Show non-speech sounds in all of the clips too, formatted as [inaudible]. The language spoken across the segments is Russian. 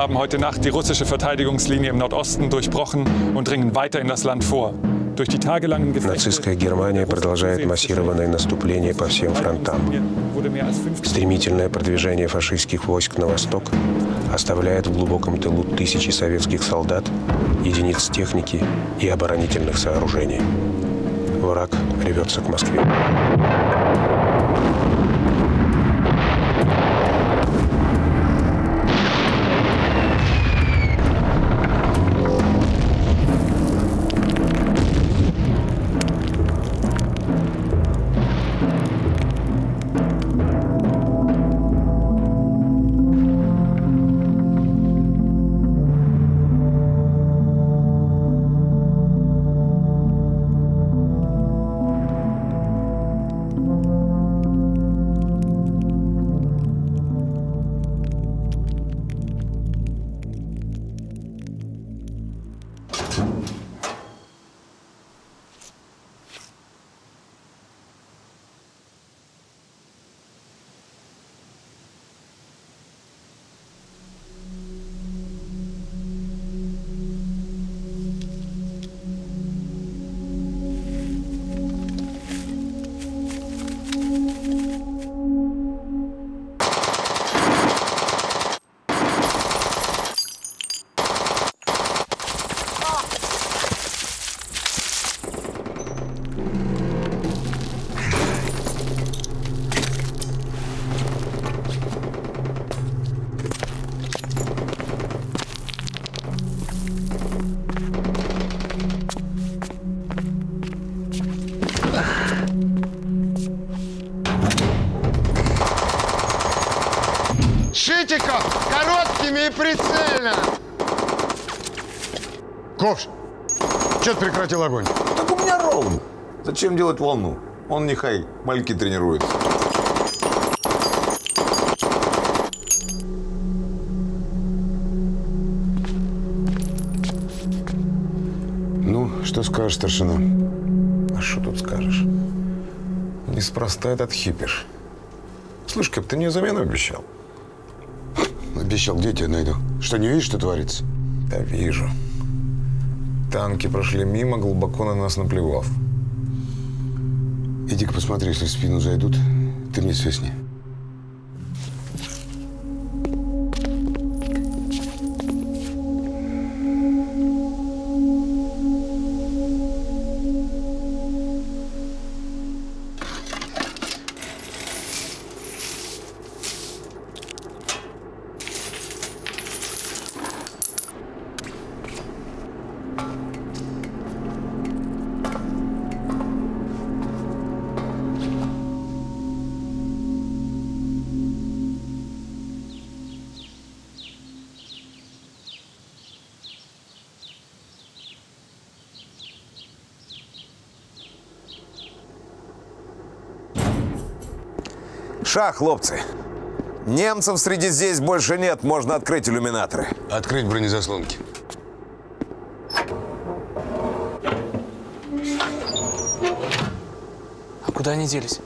Haben heute Nacht die russische Verteidigungslinie im Nordosten durchbrochen und dringen weiter in das Land vor. Durch die tagelangen Gefechte Нацистская Германия продолжает массированное наступление по всем фронтам. wurde mehr als 50 Стремительное продвижение фашистских войск на восток оставляет в глубоком тылу тысячи советских солдат, единиц техники и оборонительных сооружений. Враг рвется к Москве. Делать волну? Он нехай мальки тренируются. Ну, что скажешь, старшина? А что тут скажешь? Неспроста этот хипиш. Слышь, Кэп, ты мне замену обещал? Обещал, где тебя найду? Что, не видишь, что творится? Да вижу. Танки прошли мимо, глубоко на нас наплевав. Иди-ка посмотри, если в спину зайдут, ты мне свистни. Ша, хлопцы. Немцев среди здесь больше нет, можно открыть иллюминаторы. Открыть бронезаслонки. А куда они делись?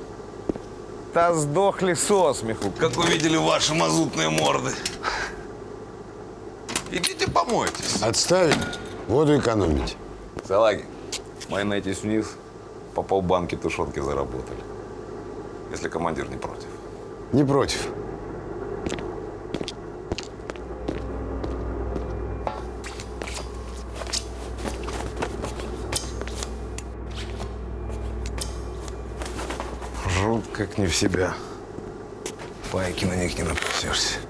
Да сдохли со смеху, как увидели ваши мазутные морды. Идите помойтесь. Отставить, воду экономить. Салаги, майонетесь вниз, по полбанки тушенки заработали. Если командир не против. Не против. Жут как не в себя. Пайки на них не напасешься.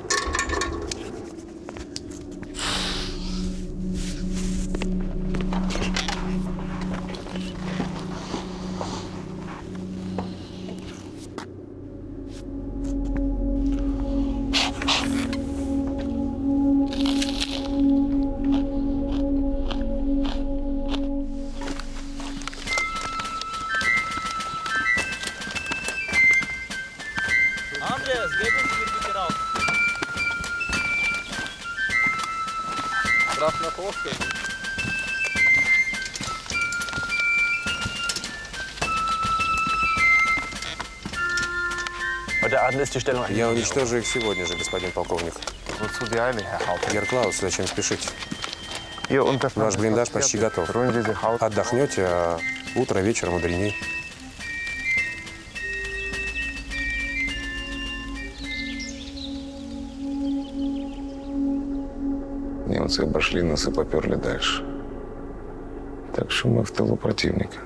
Я уничтожу их сегодня же, господин полковник. Haupt? Герклаус, зачем спешить? Ваш блиндаж почти готов. Отдохнете, а утро вечером мудреней. Немцы обошли нас и поперли дальше. Так что мы в тылу противника.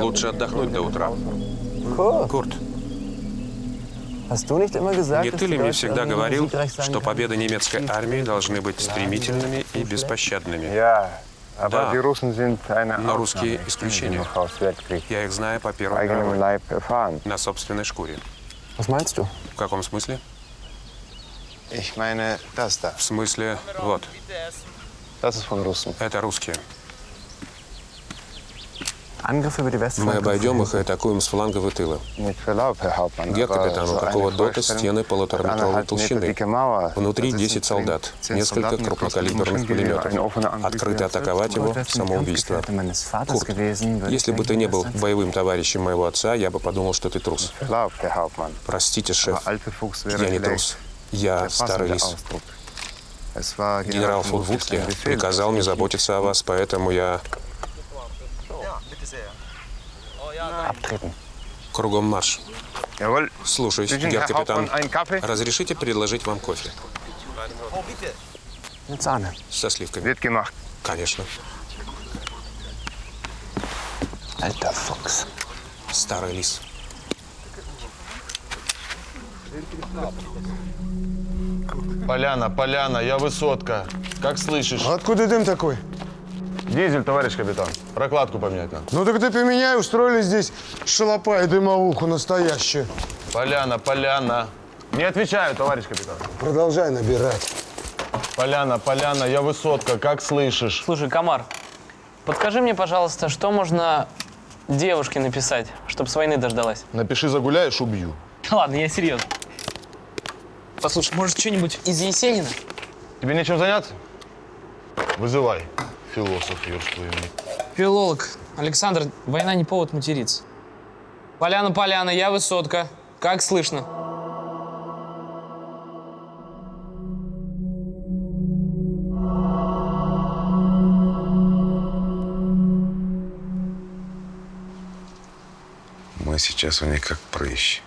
Лучше отдохнуть до утра. Курт, не ты ли мне всегда говорил, что победы немецкой армии должны быть стремительными и беспощадными? Sind eine Но русские исключения. Я их знаю по мировой, erfahren. на собственной шкуре. В каком смысле? В смысле, вот, это русские. Мы обойдем их и атакуем с флангов и тыла. Mit Verlaub, Herr Hauptmann. Где aber капитан? У so какого дота стены полутораметровой толщины? Внутри da 10 sitzen солдат, 10 несколько крупнокалиберных пулеметов. Открыто атаковать его – самоубийство. Курт, если бы ты не был боевым товарищем моего отца, я бы подумал, что ты трус. Простите, шеф, wäre я не трус. Я старый лис. Генерал фон Вудке приказал мне заботиться о вас, поэтому я Abtreten. кругом марш. Слушаюсь, Kaffee? Разрешите предложить вам кофе? Со сливками. Конечно. Alter Fuchs. Старый лис. Поляна, поляна, я высотка. Как слышишь? Откуда дым такой? Дизель, товарищ капитан. Прокладку поменять надо. Ну так ты поменяй, устроили здесь шалопа и дымовуху настоящую. Поляна, поляна. Не отвечаю, товарищ капитан. Продолжай набирать. Поляна, поляна, я высотка. Как слышишь? Слушай, Комар, подскажи мне, пожалуйста, что можно девушке написать, чтобы с войны дождалась? Напиши, загуляешь, убью. [laughs] Ладно, я серьезно. Послушай, может, что-нибудь из Есенина? Тебе нечем заняться? Вызывай. Философ ерствуемый. Филолог. Александр, война не повод материться. Поляна, поляна, я высотка. Как слышно? Мы сейчас у них как прыщ.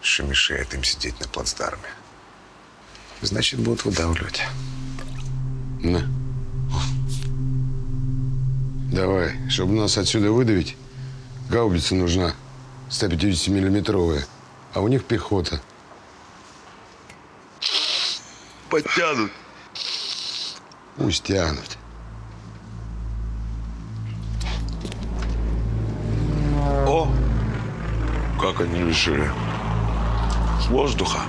Что мешает им сидеть на плацдарме. Значит, будут выдавливать. На. Давай, чтобы нас отсюда выдавить, гаубица нужна 150-миллиметровая, а у них пехота. Подтянут. Пусть тянут. О, как они решили. С воздуха.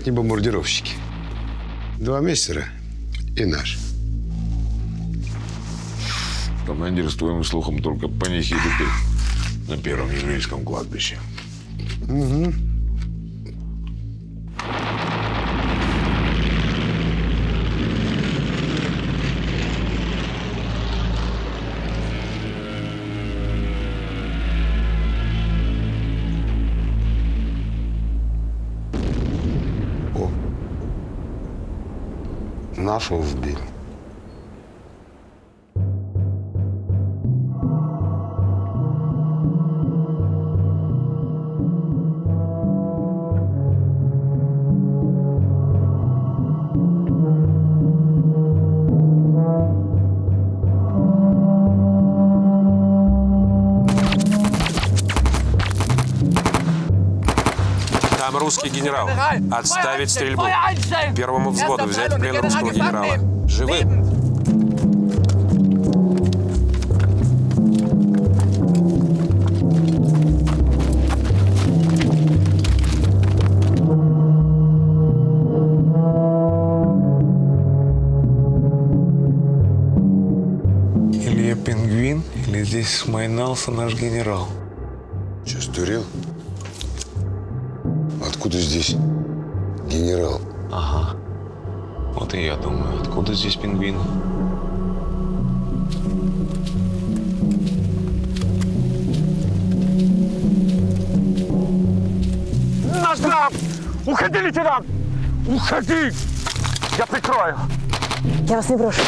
Это не бомбардировщики. Два мессера и наш. Командир, с твоим слухом, только панихиду петь на первом еврейском кладбище. Угу. Отставить стрельбу. Первому взводу взять в плен русского генерала. Живым. Илья Пингвин. здесь смайнался наш генерал. Че, сдурел? Откуда здесь думаю, откуда здесь пингвин? Наш штаб! Уходи, лейтенант! Уходи! Я прикрою! Я вас не брошу.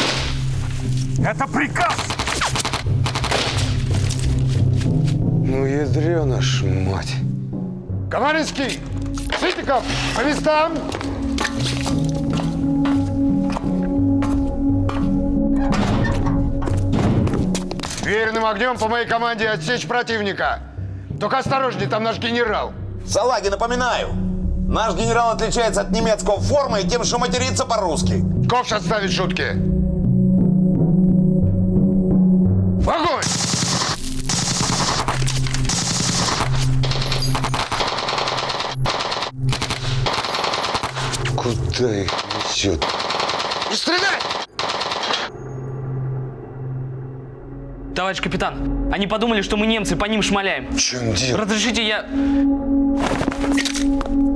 Это приказ! Ну, ядрена ж мать. Комаринский! Сытиков! По местам! Веренным огнем по моей команде отсечь противника. Только осторожней, там наш генерал. Салаги, напоминаю. Наш генерал отличается от немецкого формы и тем, что матерится по-русски. Ковш отставить шутки. В Огонь! Куда их несет? Не стрелять! Товарищ капитан, они подумали, что мы немцы, по ним шмаляем. В чем дело? Разрешите я...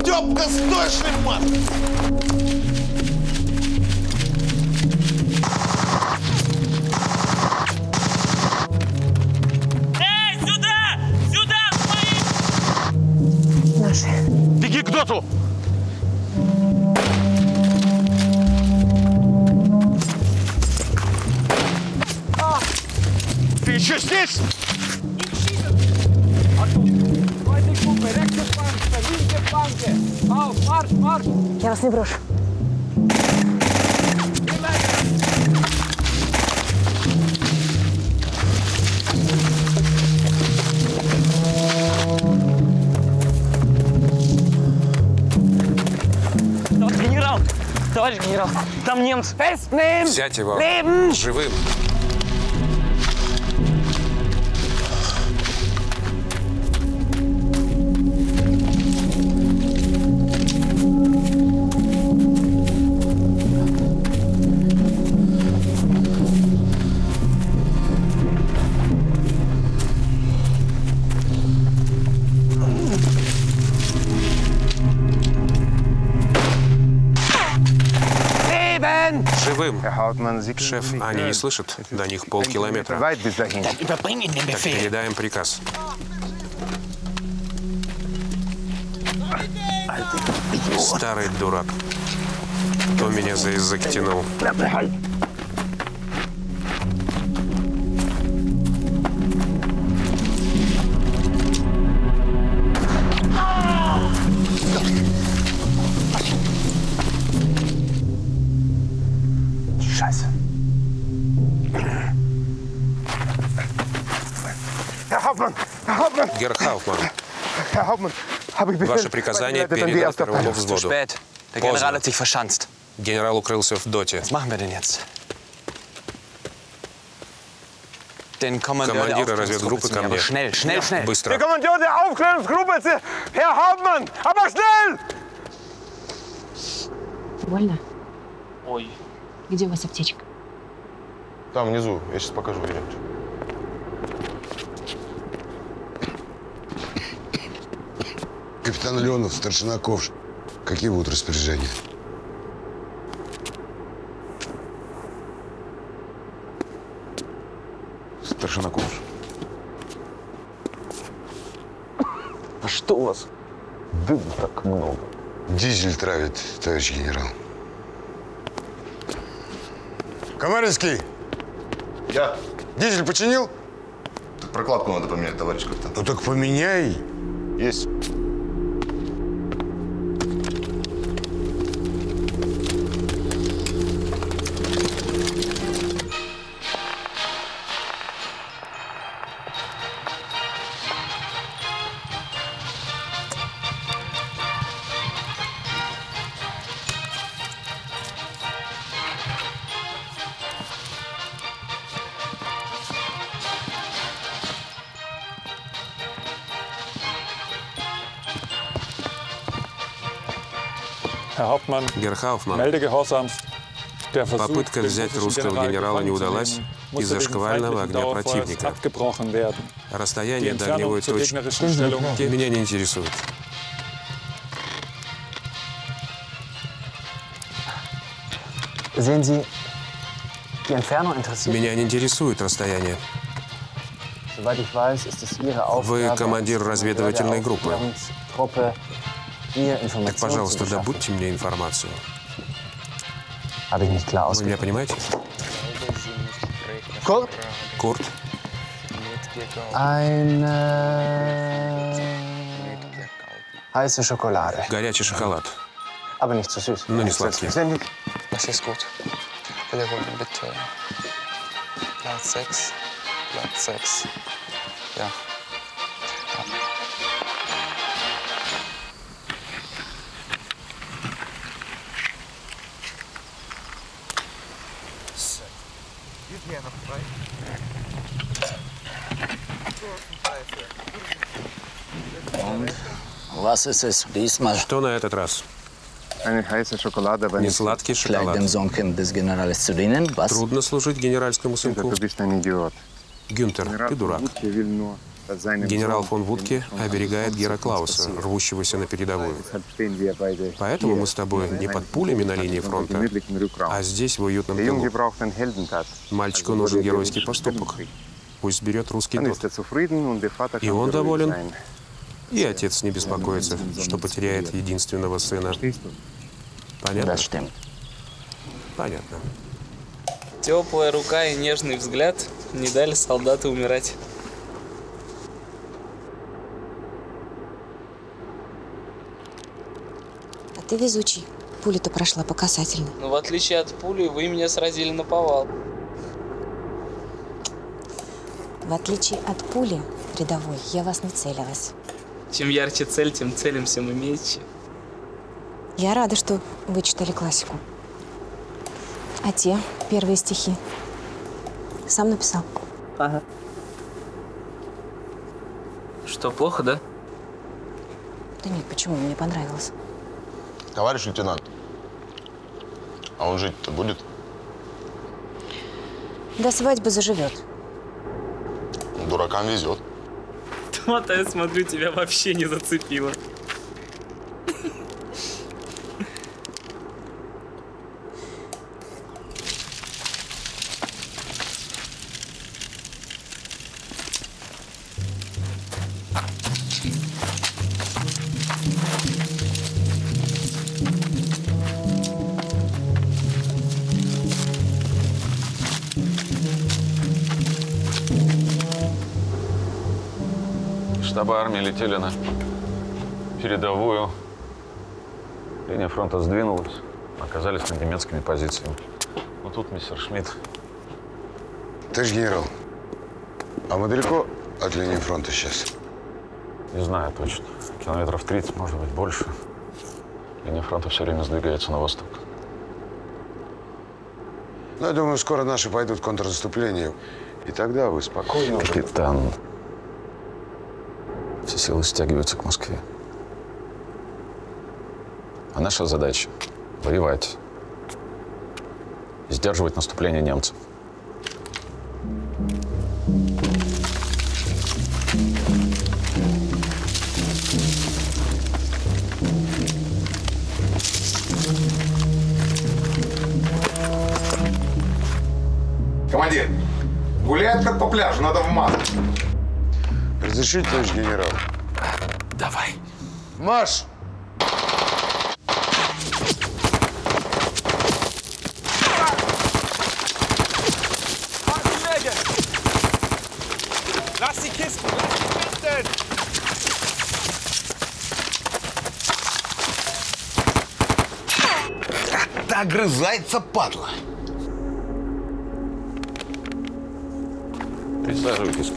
Тёпка, стой, шлемат! Эй, сюда! Сюда, Наши. Беги к доту! Еще здесь? Я вас не брошу. Генерал! Товарищ генерал, там немцы. Взять его живым. Живым. Шеф, они не слышат? До них полкилометра. Так передаем приказ. Старый дурак. Кто меня за язык тянул? Ваше приказание erste первому взводу. Поздно. Генерал укрылся в доте. Командира разведгруппы ко мне. Schnell, schnell, schnell. Быстро. Kommandeur der Aufklärungsgruppe, Herr Hauptmann! Aber schnell! Больно? Ой. Где у вас аптечка? Там внизу, я сейчас покажу, идемте. Капитан Леонов, старшина Ковш. Какие будут распоряжения? Старшина Ковш. А что у вас дыма так много? Дизель травит, товарищ генерал. Комаринский! Я. Дизель починил? Так прокладку надо поменять, товарищ капитан. Ну так поменяй. Есть. Hauptmann, Герр Хауфман, Meldegehorsams. Der Versuch, попытка взять русского генерала не удалась. из-за шквального огня противника. Расстояние до огневой точки меня не интересует. Меня не интересует расстояние. Вы командир разведывательной группы. Так, пожалуйста, добудьте мне информацию. Вы меня понимаете? Kurt? Курт, Eine heiße Schokolade. горячий шоколад. Aber nicht zu süß. Ну, не сладкий. Das ist gut. Wiederholen bitte. Platz 6. Platz 6. Ja. Что на этот раз? Не сладкий шоколад. Трудно служить генеральскому сынку. Гюнтер, ты дурак. Генерал фон Вудке оберегает Гера Клауса, рвущегося на передовую. Поэтому мы с тобой не под пулями на линии фронта, а здесь, в уютном тылу. Мальчику нужен геройский поступок. Пусть берет русский er Vater И он доволен. И отец не беспокоится, что потеряет единственного сына. Понятно? Понятно. Теплая рука и нежный взгляд не дали солдату умирать. А ты везучий. Пуля-то прошла по касательной. Но в отличие от пули, вы меня сразили на повал. В отличие от пули рядовой, я вас не целилась. Чем ярче цель, тем целимся мы мельче. Я рада, что вы читали классику. А те первые стихи? Сам написал? Ага. Что, плохо, да? Да нет, почему? Мне понравилось. Товарищ лейтенант, а он жить-то будет? До свадьбы заживет. Дуракам везет. Вот, а я смотрю, тебя вообще не зацепило. Армии летели на передовую. Линия фронта сдвинулась. Оказались над немецкими позициями. Вот тут мистер Шмидт. Товарищ генерал, а мы далеко от линии фронта сейчас? Не знаю точно. Километров 30, может быть, больше. Линия фронта все время сдвигается на восток. Ну, я думаю, скоро наши пойдут в контрнаступление. И тогда вы спокойно... уже- Капитан. Все силы стягиваются к Москве. А наша задача – воевать. Сдерживать наступление немцев. Командир, гуляет как по пляжу, надо в маску. Разрешите, товарищ генерал? Давай. Марш! Lass die Kisten, lass die Kisten! Огрызается, падла. Присаживайтесь,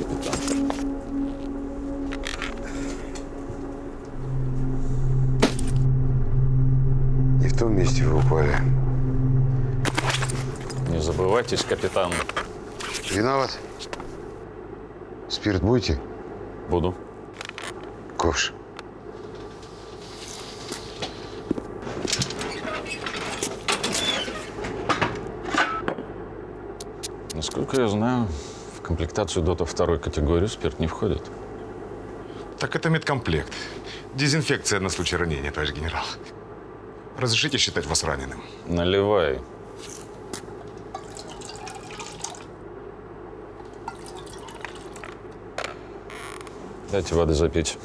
капитан. Виноват. Спирт будете? Буду. Ковш. Насколько я знаю, в комплектацию ДОТа второй категории спирт не входит. Так это медкомплект. Дезинфекция на случай ранения, товарищ генерал. Разрешите считать вас раненым? Наливай. Дайте воды запить.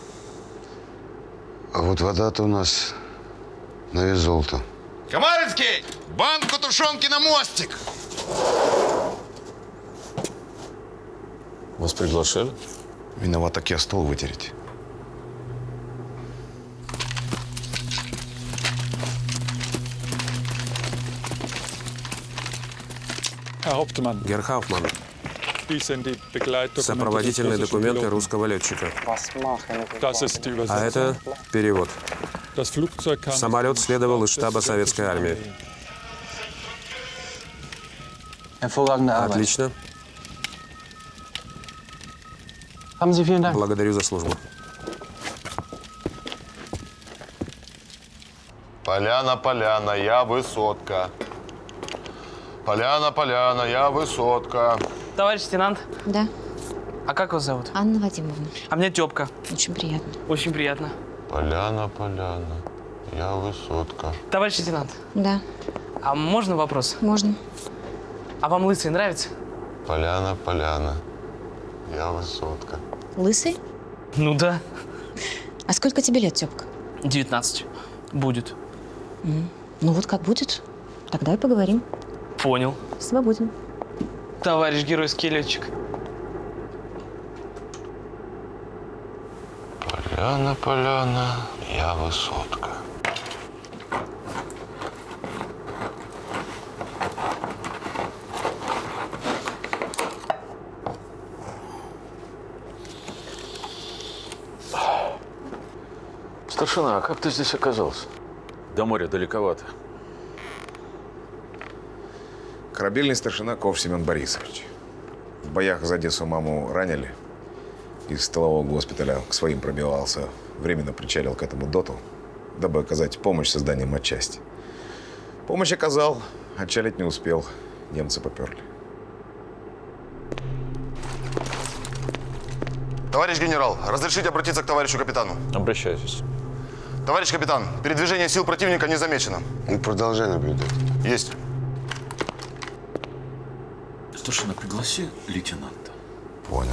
А вот вода-то у нас на вес золота. Комаринский! Банку тушенки на мостик! Вас приглашали? Виноват, так я стол вытереть. Герр Хауптман, Сопроводительные документы русского летчика. А это перевод. Самолет следовал из штаба советской армии. Отлично. Благодарю за службу. Поляна, поляна, я высотка. Поляна, поляна, я высотка. Товарищ лейтенант, Да, а как вас зовут? Анна Вадимовна. А мне Тёпка. Очень приятно. Очень приятно. Поляна, поляна, я высотка. Товарищ лейтенант, Да, а можно вопрос? можно. А вам лысый нравится? Поляна, поляна, я высотка. Лысый? Ну да. А сколько тебе лет, Тёпка? 19. Будет. Ну вот как будет, тогда и поговорим. Понял. Свободен. Товарищ геройский летчик. Поляна, поляна, я высотка. Старшина, а как ты здесь оказался? До моря далековато. Корабельный старшина Ков Семен Борисович. В боях за Одессу маму ранили. Из тылового госпиталя к своим пробивался. Временно причалил к этому доту, дабы оказать помощь созданием отчасти. Помощь оказал, отчалить не успел. Немцы поперли. Товарищ генерал, разрешите обратиться к товарищу капитану? Обращайтесь. Товарищ капитан, передвижение сил противника не замечено. Продолжай наблюдать. Есть. Старшина, пригласи лейтенанта. Понял.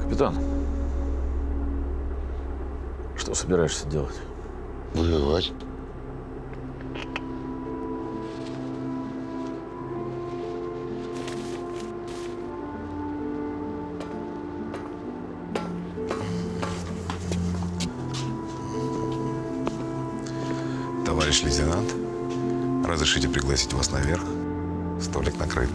Капитан, что собираешься делать? Воевать. Пригласить вас наверх? Столик накрыт.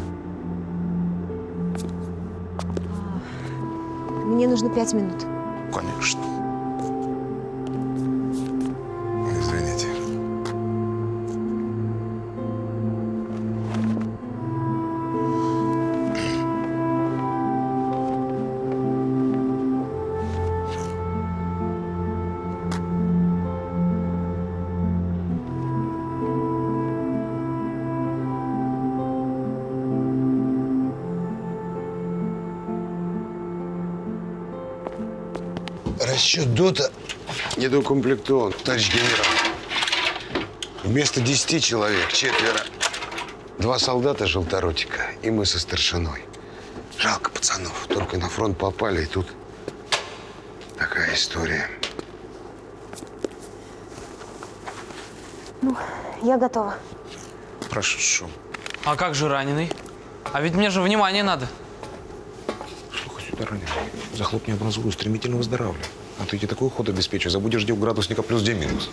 Мне нужно пять минут. Конечно. Расчет ДОТа недоукомплектован, товарищ генерал. Вместо десяти человек четверо. Два солдата желторотика и мы со старшиной. Жалко пацанов. Только на фронт попали, и тут такая история. Ну, я готова. Прошу. А как же раненый? А ведь мне же внимание надо. Сюда раненый. Захлопни образую, стремительно выздоравливай. А то я тебе такой ход обеспечу, забудешь где у градусника плюс, где минус.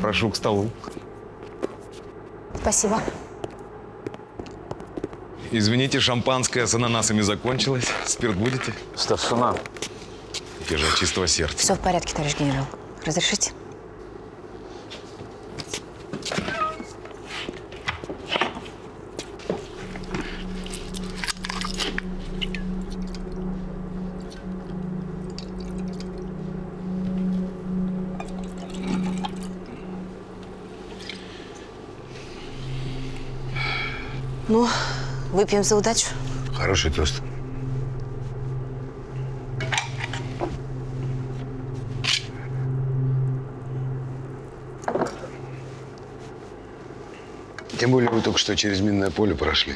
Прошу к столу. Спасибо. Извините, шампанское с ананасами закончилось. Спирт будете? Старшина. Я же от чистого сердца. Все в порядке, товарищ генерал. Разрешите? Ну, выпьем за удачу. Хороший тост. Тем более вы только что через минное поле прошли.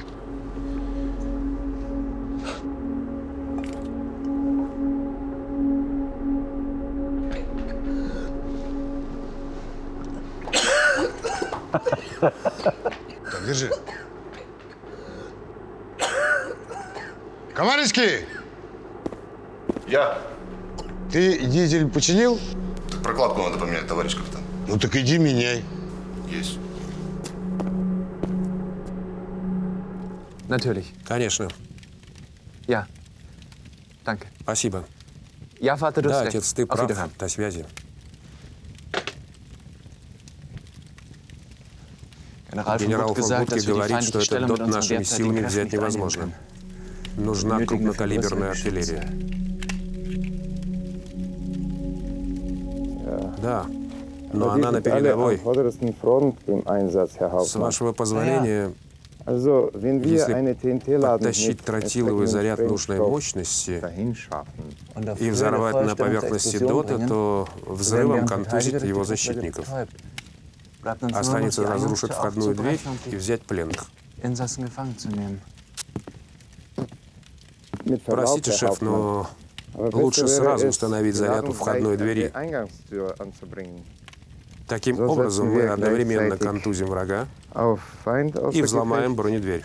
Починил? Прокладку надо поменять, товарищ капитан. Ну так иди меняй. Есть. Natürlich. Конечно. Ja. Danke. Спасибо. Vater, du да, отец, ты прав. До связи. Генерал фон говорит, что этот дот нашими силами взять невозможно. Нужна крупнокалиберная артиллерия. Да, но она на передовой. С вашего позволения, если подтащить тротиловый заряд нужной мощности и взорвать на поверхности дота, то взрывом контузит его защитников. Останется разрушить входную дверь и взять пленных. Простите, шеф, но лучше сразу установить заряд у входной двери. Таким образом мы одновременно контузим врага и взломаем бронедверь.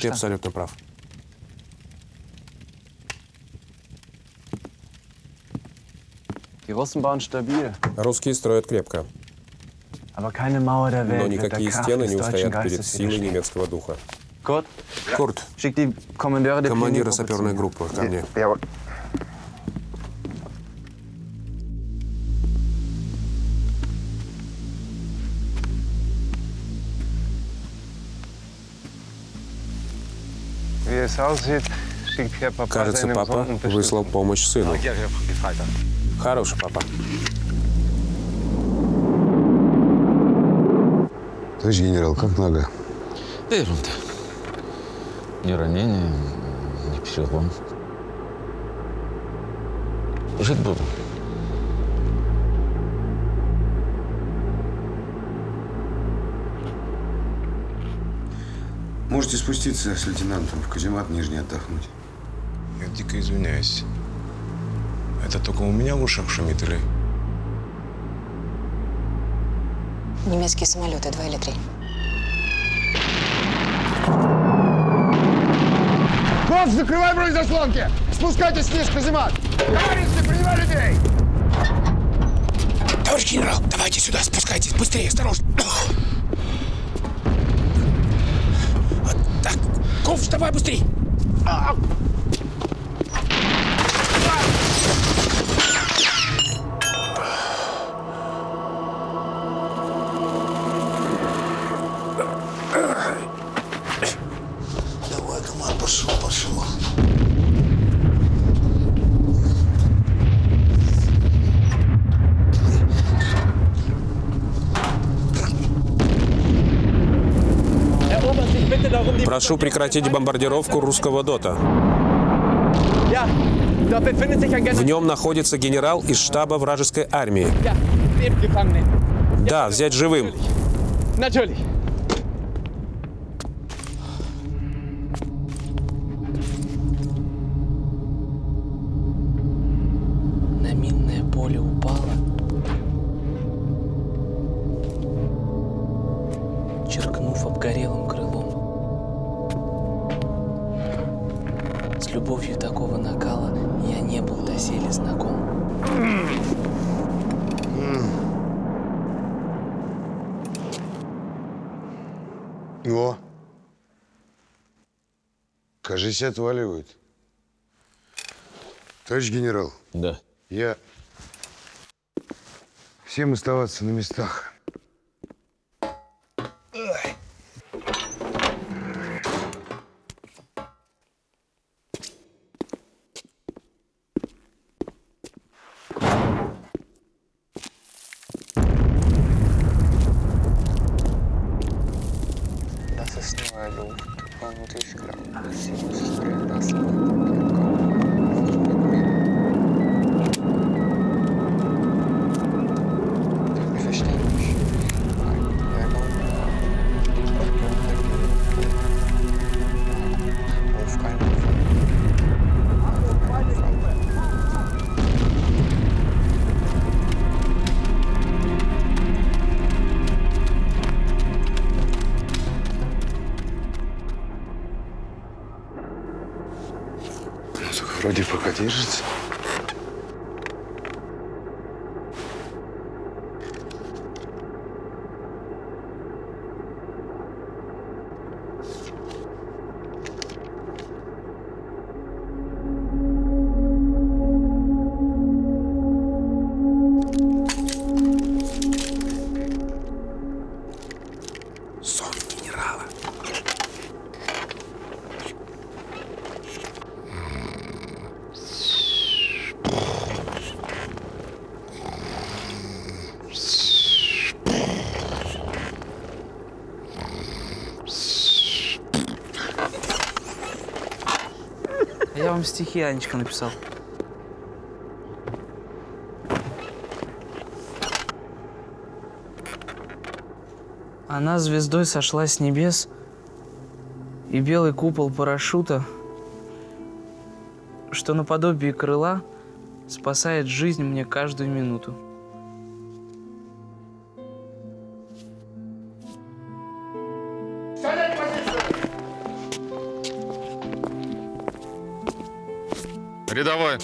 Ты абсолютно прав. Русские строят крепко, но никакие стены не устоят перед силой немецкого духа. Kurt, Курт, schick die Kommandeure der командира саперной группы, ко мне. Wie es aussieht, schickt Herr Papa Кажется, seinem папа Sohn выслал помощь сыну. Хороший папа. Товарищ генерал, как нога? Да ерунда. Ни ранения, ни перелом. Жить буду. Можете спуститься с лейтенантом в каземат нижний отдохнуть. Я дико извиняюсь. Это только у меня в ушах шумит или... Немецкие самолеты, два или три. Коп, закрывай бронезаслонки! Спускайтесь вниз в каземат! Товарищи, принимай людей! Товарищ генерал, давайте сюда, спускайтесь, быстрее, осторожно. Так, Ков, вставай быстрее. Прошу прекратить бомбардировку русского дота. В нем находится генерал из штаба вражеской армии. Да, взять живым. О! Кажись, отваливают. Товарищ генерал. Да. Я... Всем оставаться на местах. Стихи, Анечка, написал. Она звездой сошла с небес, и белый купол парашюта, что наподобие крыла, спасает жизнь мне каждую минуту. Рядовой.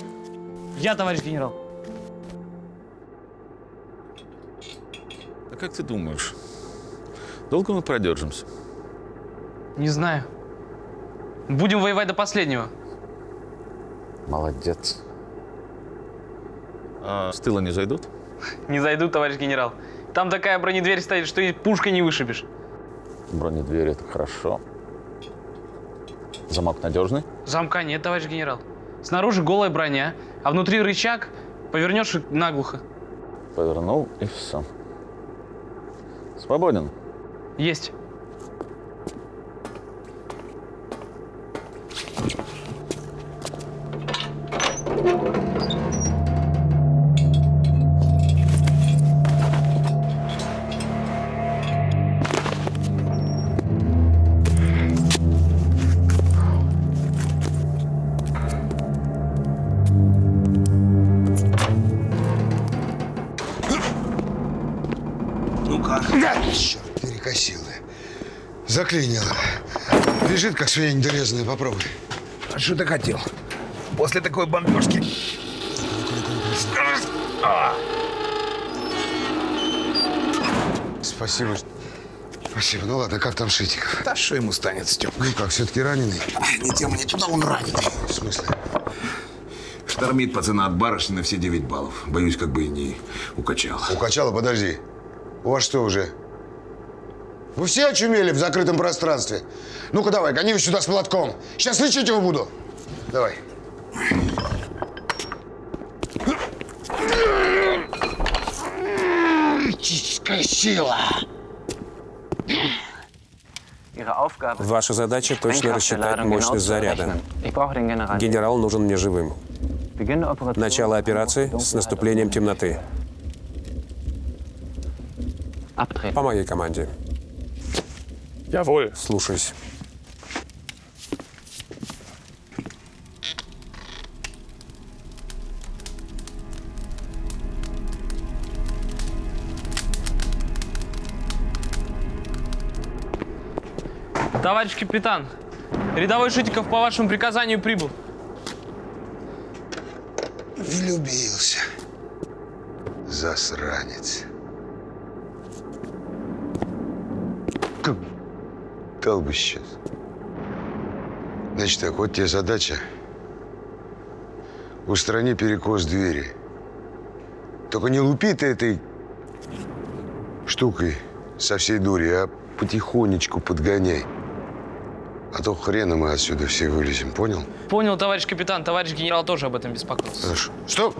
Я, товарищ генерал. А как ты думаешь, долго мы продержимся? Не знаю. Будем воевать до последнего. Молодец. А с тыла не зайдут? [laughs] Не зайдут, товарищ генерал. Там такая бронедверь стоит, что и пушкой не вышибешь. Бронедверь это хорошо. Замок надежный? Замка нет, товарищ генерал. Снаружи голая броня, а внутри рычаг, повернешь и наглухо. Повернул и все. Свободен. Есть. Лежит, как свинья недорезанная, попробуй. А что ты хотел? После такой бомбежки. Спасибо. Спасибо. Ну ладно, как там Шитиков? Да что ему станет, Степ? Ну как, все-таки раненый? Не тем, не туда, он раненый. В смысле? Штормит пацана от барышни на все 9 баллов. Боюсь, как бы и не укачал. Укачало, подожди. У вас что уже? Вы все очумели в закрытом пространстве? Ну-ка давай, гони его сюда с молотком. Сейчас лечить его буду. Давай. Физическая сила. Ваша задача точно рассчитать мощность заряда. Генерал нужен мне живым. Начало операции с наступлением темноты. По моей команде. Jawohl. Слушаюсь. Товарищ капитан, рядовой Шитиков по вашему приказанию прибыл. Влюбился. Засранец. Дал бы сейчас. Значит так, вот тебе задача. Устрани перекос двери. Только не лупи ты этой штукой со всей дури, а потихонечку подгоняй. А то хрена мы отсюда все вылезем, понял? Понял, товарищ капитан, товарищ генерал тоже об этом беспокоился. Хорошо. Стоп!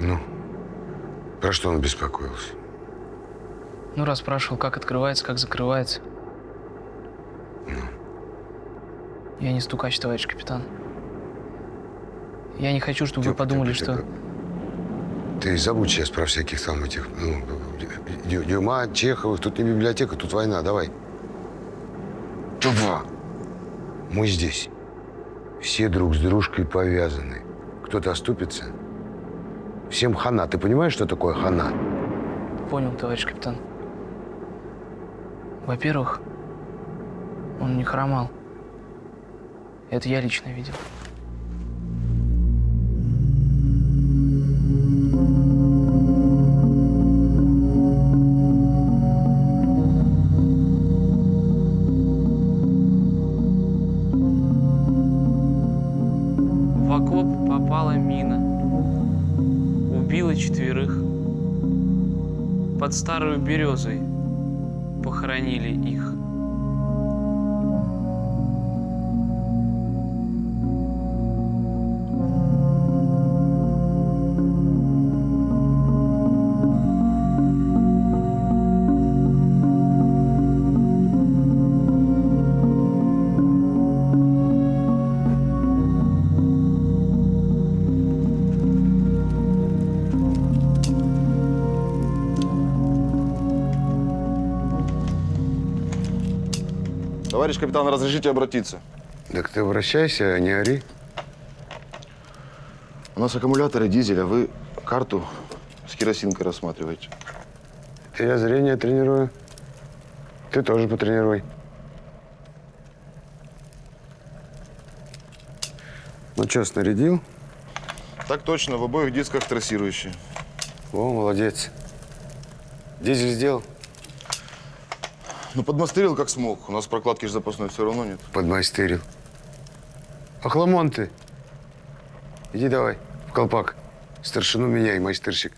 Ну, про что он беспокоился? Ну, расспрашивал, как открывается, как закрывается. Я не стукач, товарищ капитан. Я не хочу, чтобы вы подумали, что... Ты забудь сейчас про всяких там этих, ну, Дю- Дюма, Чеховых. Тут не библиотека, тут война. Давай. Два. Мы здесь. Все друг с дружкой повязаны. Кто-то оступится. Всем хана. Ты понимаешь, что такое хана? Понял, товарищ капитан. Во-первых, он не хромал. Это я лично видел. maravilhoso aí. Товарищ капитан, разрешите обратиться? Так ты обращайся, а не ори. У нас аккумуляторы дизеля, вы карту с керосинкой рассматриваете. Я зрение тренирую. Ты тоже потренируй. Ну что, снарядил? Так точно, в обоих дисках трассирующие. О, молодец. Дизель сделал? Ну, подмастерил как смог. У нас прокладки же запасной все равно нет. Подмастерил. Охламон ты. Иди давай в колпак. Старшину меняй, мастерщик.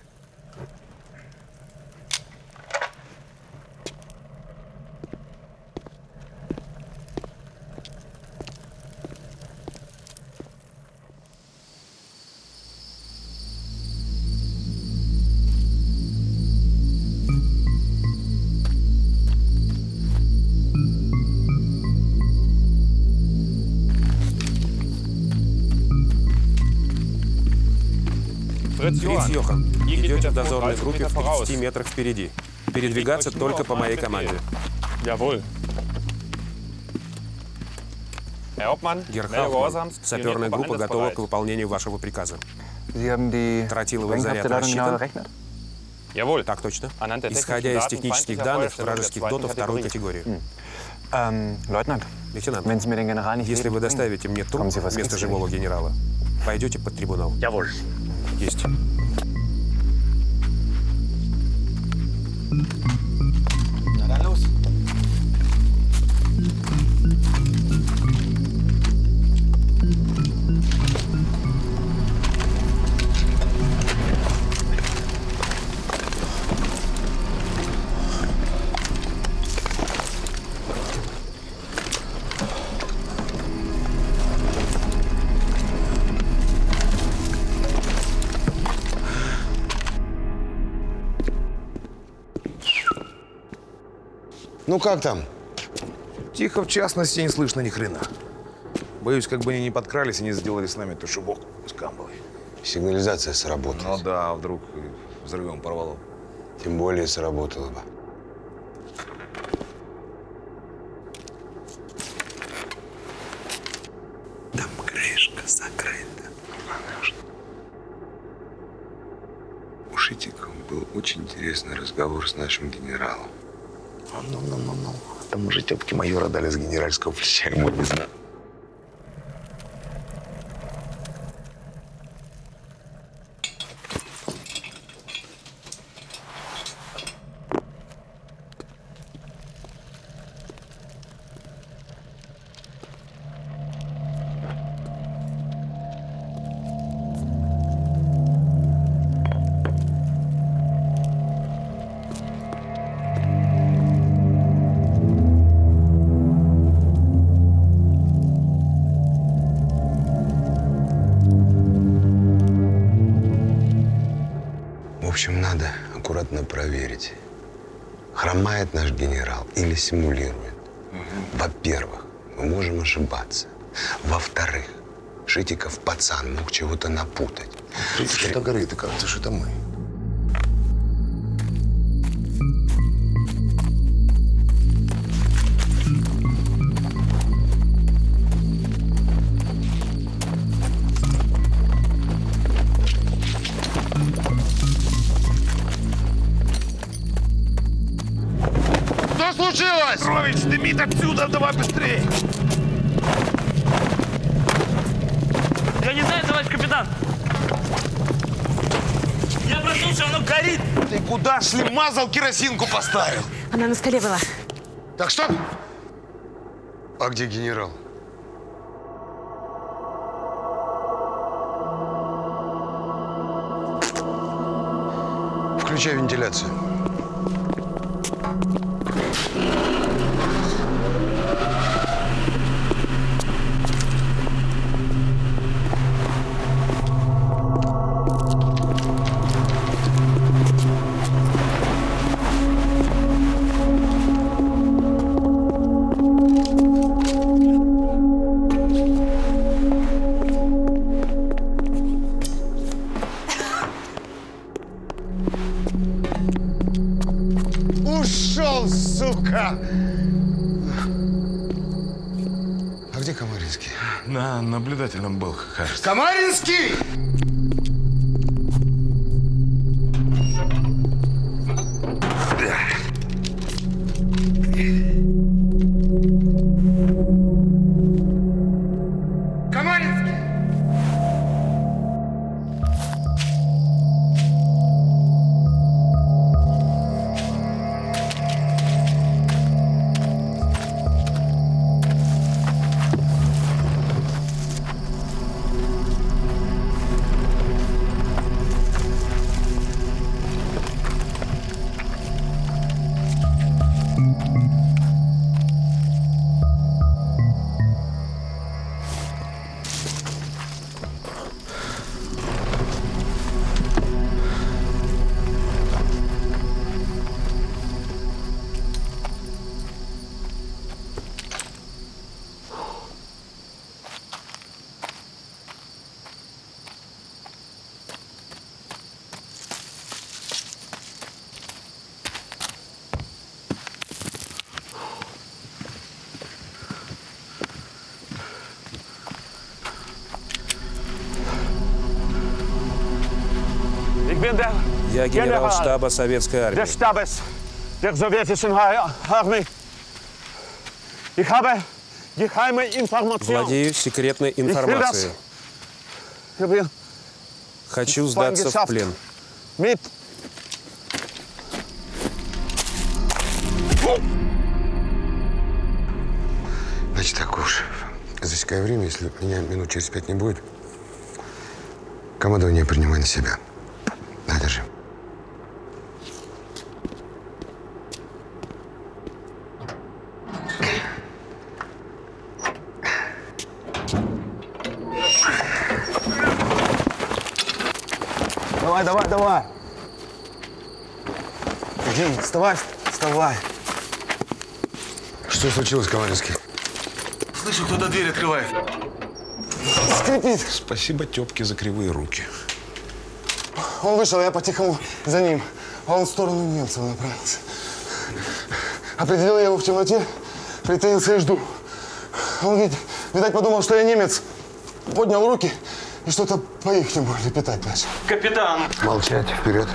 Фриц Йохан, идете в дозорной группе в 30 метрах впереди. Передвигаться только по моей команде. Хаффман, Gehorsams. саперная группа готова к выполнению вашего приказа. Тротиловый заряд рассчитан? Так точно. Исходя из технических данных вражеских дотов второй категории. Ähm, Leutnant, Лейтенант, если вы доставите мне труп вместо живого генерала, пойдете под трибунал. Jawohl. Есть. Ну как там? Тихо, в частности, не слышно ни хрена. Боюсь, как бы они не подкрались и не сделали с нами тушебок с камбалой. Сигнализация сработала. Ну да, вдруг и взрывом порвало. Тем более сработала бы. Там крышка закрыта. У Шитикова был очень интересный разговор с нашим генералом. Ну, ну, ну, ну. Там уже тетки майора дали с генеральского плеча, ему не знаю. Симулирует. Во-первых, мы можем ошибаться. Во-вторых, Шитиков пацан мог чего-то напутать. Что-то горит, и кажется, что это мы. Случилось? Петрович, дымит отсюда, давай быстрее! Я не знаю, товарищ капитан. Я проснулся, оно горит. Ты куда шли? Мазал, керосинку поставил. Она на столе была. Так, стоп! А где генерал? Включай вентиляцию. Комаринский! Штаба советской армии. des Stabes der sowjetischen Armee. Ich habe geheime Informationen. Владею секретной информацией. Хочу сдаться в плен. mit Значит, так уж. Засекай время, если меня минут через пять не будет. Командование принимай на себя. На, держи. Давай, давай, давай. Дим, вставай, вставай. Что случилось, Комаринский? Слышу, кто-то дверь открывает. Скрипит. Спасибо Тёпке за кривые руки. Он вышел, я по-тихому за ним. А он в сторону немцев направился. Определил я его в темноте, притаился и жду. Он, ведь, видать, подумал, что я немец. Поднял руки и что-то по-ихнему лепетать начал. Капитан. Молчать, вперед.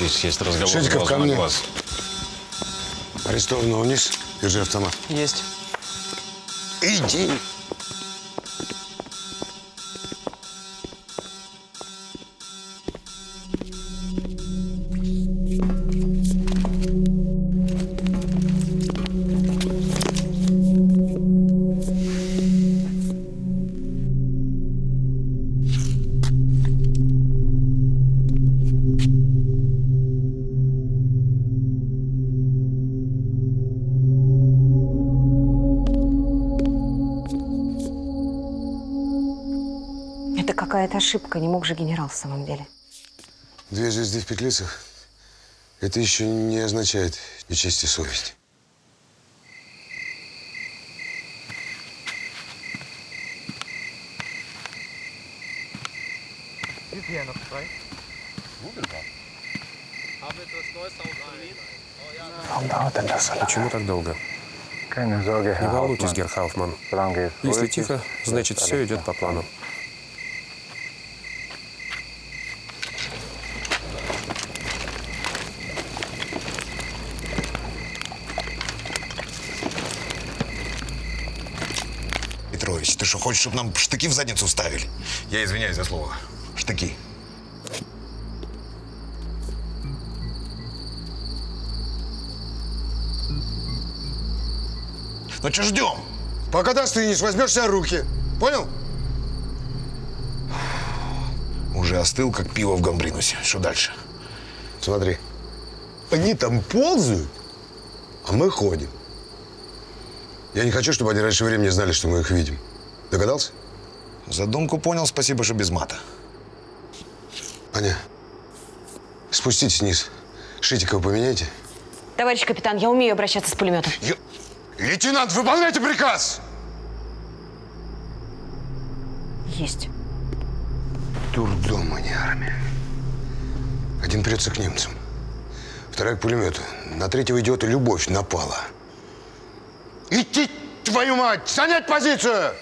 Горячись, есть разговор Шитиков, ко мне. глаз. Арестованного вниз. Держи автомат. Есть. Иди. Ошибка. Не мог же генерал в самом деле. Две звезды в петлицах – это еще не означает ни честь и совесть. Почему так долго? Не волнуйтесь, Герхауфман. Если тихо, значит, все идет по плану. Петрович, ты что, хочешь, чтобы нам штыки в задницу вставили? Я извиняюсь за слово. Штыки. Ну что ждем? Пока достынешь, возьмешь себя руки. Понял? Уже остыл, как пиво в гамбринусе. Что дальше? Смотри. Они там ползают, а мы ходим. Я не хочу, чтобы они раньше времени знали, что мы их видим. Догадался? Задумку понял, спасибо, что без мата. Аня, спуститесь вниз. Шитикова поменяйте. Товарищ капитан, я умею обращаться с пулеметом. Лейтенант, выполняйте приказ! Есть. Дурдом, а не армия. Один прется к немцам. Вторая к пулемету. На третьего идиота любовь напала. Идти, твою мать! Занять позицию!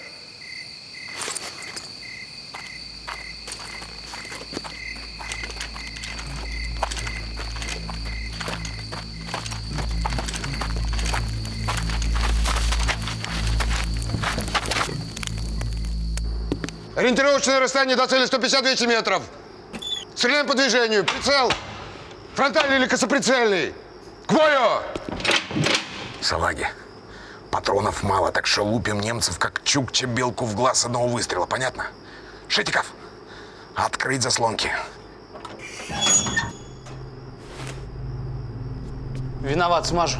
Ориентировочное расстояние до цели 152 метров. Стреляем по движению. Прицел. Фронтальный или косоприцельный. К бою! Салаги, патронов мало, так что лупим немцев, как чукча белку в глаз одного выстрела, понятно? Шитиков, открыть заслонки. Виноват, смажу.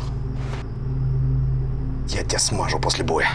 Я тебя смажу после боя.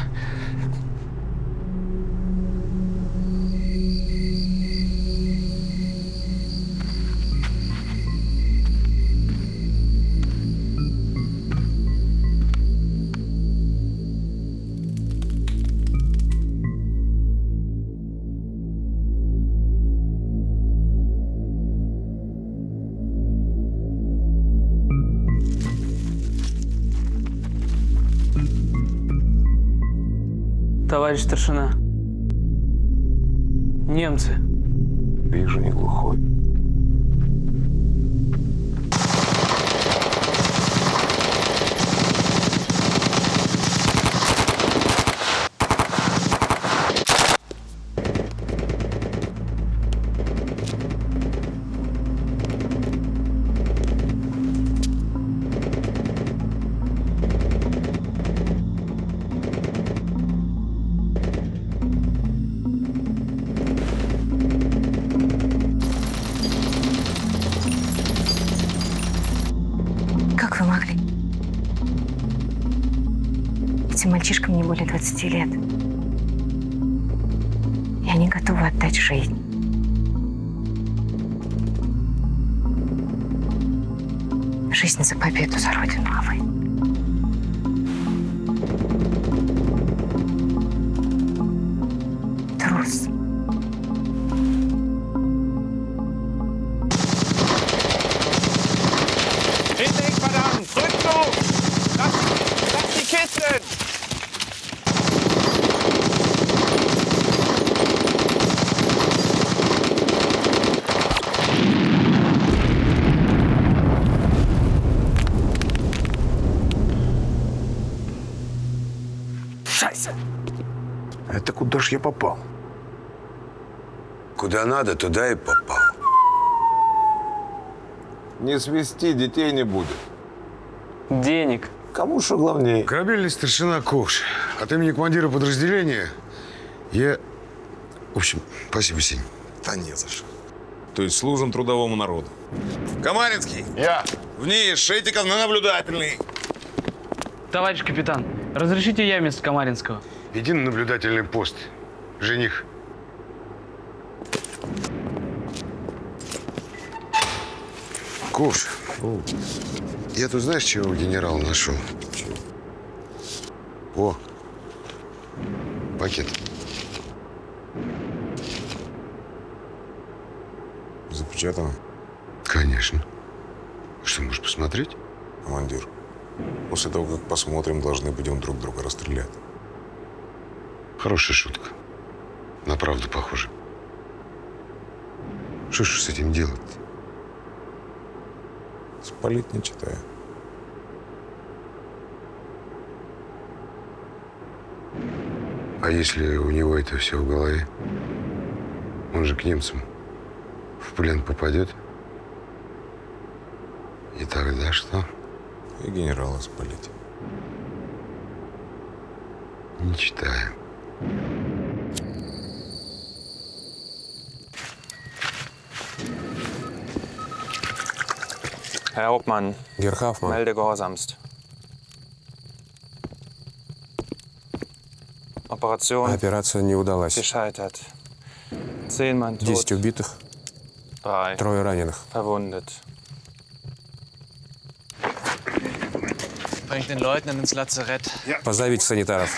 Товарищ старшина. Немцы. Вижу, не глухой. 30 лет. Я не готова отдать жизнь. Жизнь за победу, за Родину. Ж я попал? Куда надо, туда и попал. Не свести, детей не будет. Денег. Кому что главнее? Корабельный старшина Ковш. От имени командира подразделения я... В общем, спасибо, Сень. Да не за что. То есть служим трудовому народу. Комаринский! Я! Вниз, Шетиков на наблюдательный. Товарищ капитан, разрешите я вместо Камаринского? Иди на наблюдательный пост. Жених. Ковш, я тут знаешь, чего генерал нашел? О, пакет. Запечатано. Конечно. Что, можешь посмотреть? Командир, после того, как посмотрим, должны будем друг друга расстрелять. Хорошая шутка. На правду похоже. Что ж с этим делать? Спалить не читая. А если у него это все в голове? Он же к немцам в плен попадет. И тогда что? И генерала спалить. Не читаю. Herr Hauptmann, Герхафман, melde gehorsamst. Operation операция не удалась. gescheitert. Zehn Mann tot, Десять убитых, drei трое раненых. verwundet. Bringt den Leutnant ins Lazarett. Позовите санитаров.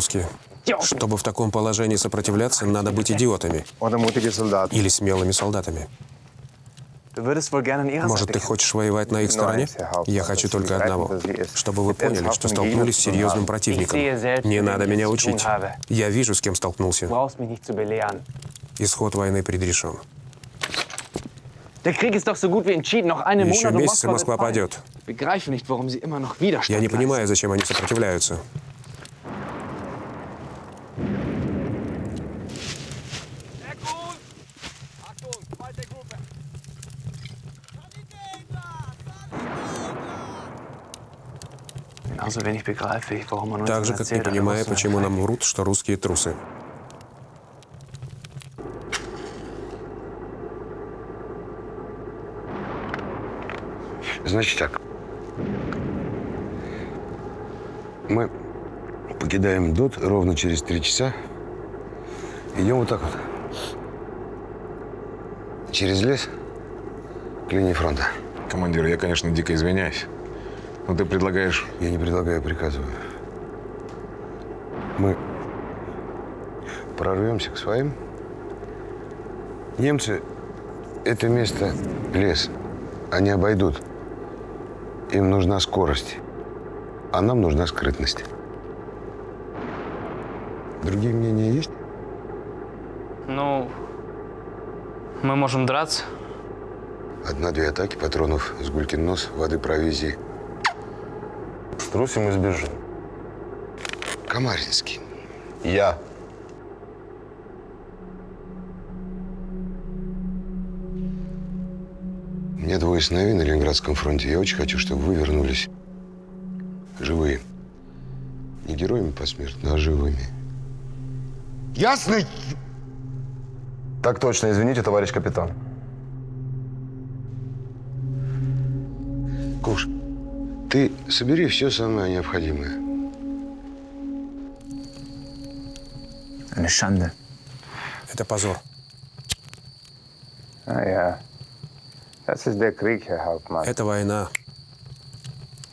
Чертовы русские. Чтобы в таком положении сопротивляться, надо быть идиотами. Или смелыми солдатами. Может, ты хочешь воевать на их стороне? Я хочу только одного. Чтобы вы поняли, что столкнулись с серьезным противником. Не надо меня учить. Я вижу, с кем столкнулся. Исход войны предрешен. Еще месяц, и Москва падет. Я не понимаю, зачем они сопротивляются. Так же, как не wir почему нам врут, что русские трусы. Значит так. Мы покидаем ДОТ ровно через три часа. Идем вот так вот. Через лес к линии фронта. Командир, я, конечно, дико извиняюсь. Но ты предлагаешь... Я не предлагаю, приказываю. Мы прорвемся к своим. Немцы это место лес. Они обойдут. Им нужна скорость. А нам нужна скрытность. Другие мнения есть? Ну, мы можем драться. Одна-две атаки, патронов с гулькин нос, воды, провизии. Струсим и сбежим. Комаринский. Я. У меня двое сыновей на Ленинградском фронте. Я очень хочу, чтобы вы вернулись живые. Не героями посмертно, а живыми. Ясно? Так точно, извините, товарищ капитан. Ты собери все самое необходимое. Schande. Это позор. Ah. Это война.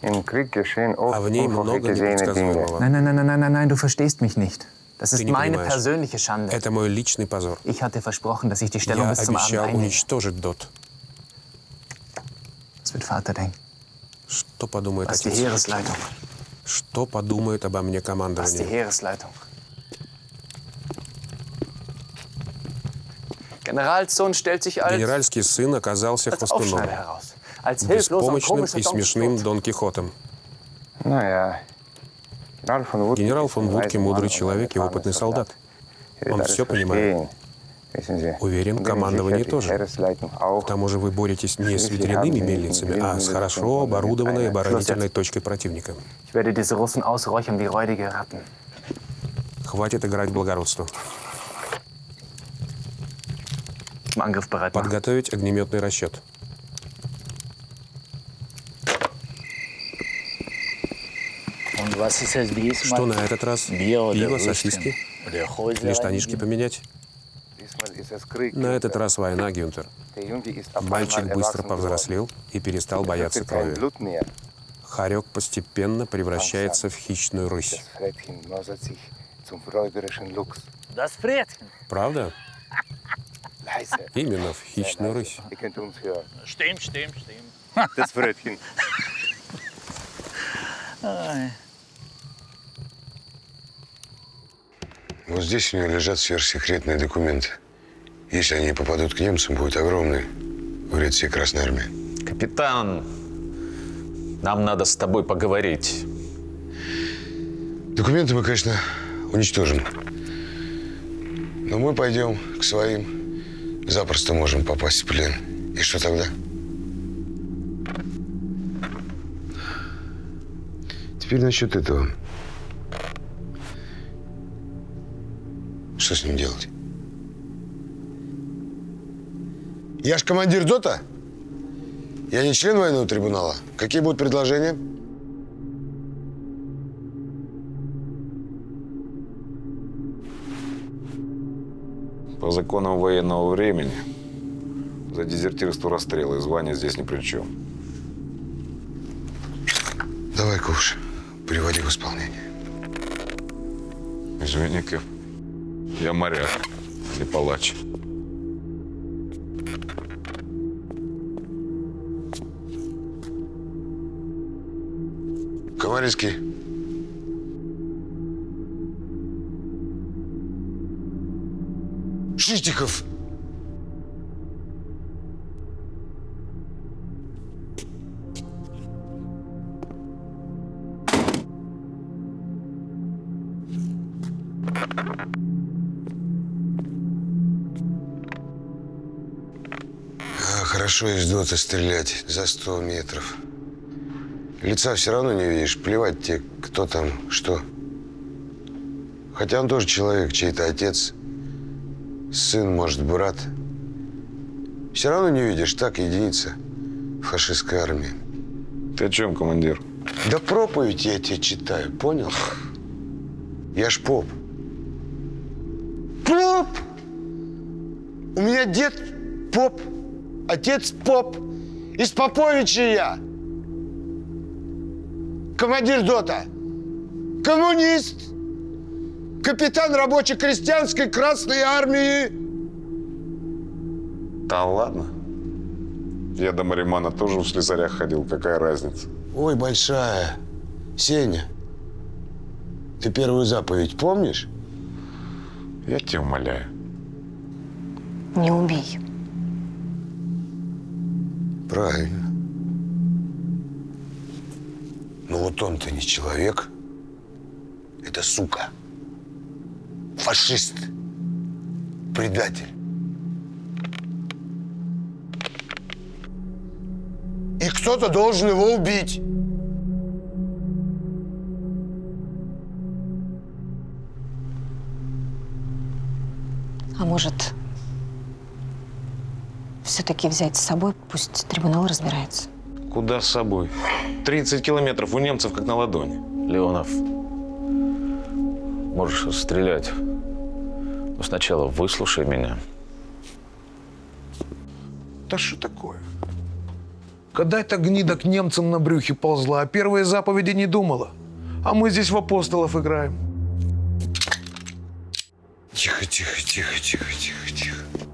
А в ней много непредсказуемого. Nein, nein, nein, nein, nein, nein, du verstehst mich nicht. Das Ты ist не meine понимаешь. persönliche Schande. Это мой личный позор. Ich hatte versprochen, dass ich die Stellung Я bis zum Abend обещал уничтожить ДОТ. Was wird Vater denken? Что подумает Was отец? Что подумает обо мне командование? Генеральский сын оказался хвостуном, беспомощным и смешным Дон Кихотом. Генерал фон Вудке мудрый человек и опытный солдат. Он все понимает. Уверен, командование тоже. К тому же вы боретесь не с ветряными мельницами, а с хорошо оборудованной оборонительной точкой противника. Ratten. Хватит играть в благородство. Подготовить огнеметный расчет. Что на этот раз? Пиво, сосиски? Или штанишки поменять? На этот раз война, Гюнтер. Мальчик быстро повзрослел и перестал бояться крови. Харек постепенно превращается в хищную рысь. Правда? Именно в хищную рысь. Das. Вот здесь у него лежат сверхсекретные документы. Если они попадут к немцам, будет огромный вред всей Красной Армии. Капитан, нам надо с тобой поговорить. Документы мы, конечно, уничтожим. Но мы пойдем к своим. Запросто можем попасть в плен. И что тогда? Теперь насчет этого. Что с ним делать? Я ж командир ДОТа. Я не член военного трибунала. Какие будут предложения? По законам военного времени за дезертирство расстрела и звание здесь ни при чем. Давай, Ковш, приводи в исполнение. Извини, Кэп. Я моряк, не палач. Комаринский. Шитиков. А, хорошо из дота стрелять за 100 метров. Лица все равно не видишь. Плевать тебе, кто там, что. Хотя он тоже человек, чей-то отец. Сын, может, брат. Все равно не видишь, так, единица фашистской армии. Ты о чем, командир? Да проповедь я тебе читаю, понял? Я ж поп. Поп! У меня дед поп, отец поп. Из Поповича я. Командир ДОТа. Коммунист. Капитан рабоче-крестьянской Красной Армии. Да ладно. Я до Маримана тоже в слесарях ходил. Какая разница? Ой, большая. Сеня, ты первую заповедь помнишь? Я тебя умоляю. Не убей. Правильно. Но вот он-то не человек. Это сука. Фашист. Предатель. И кто-то должен его убить. А может, все-таки взять с собой, пусть трибунал разбирается. Куда с собой? 30 километров у немцев как на ладони. Леонов, можешь стрелять. Но сначала выслушай меня. Да что такое? Когда эта гнида к немцам на брюхе ползла, о первой заповеди не думала. А мы здесь в апостолов играем. Тихо, тихо, тихо, тихо, тихо, тихо.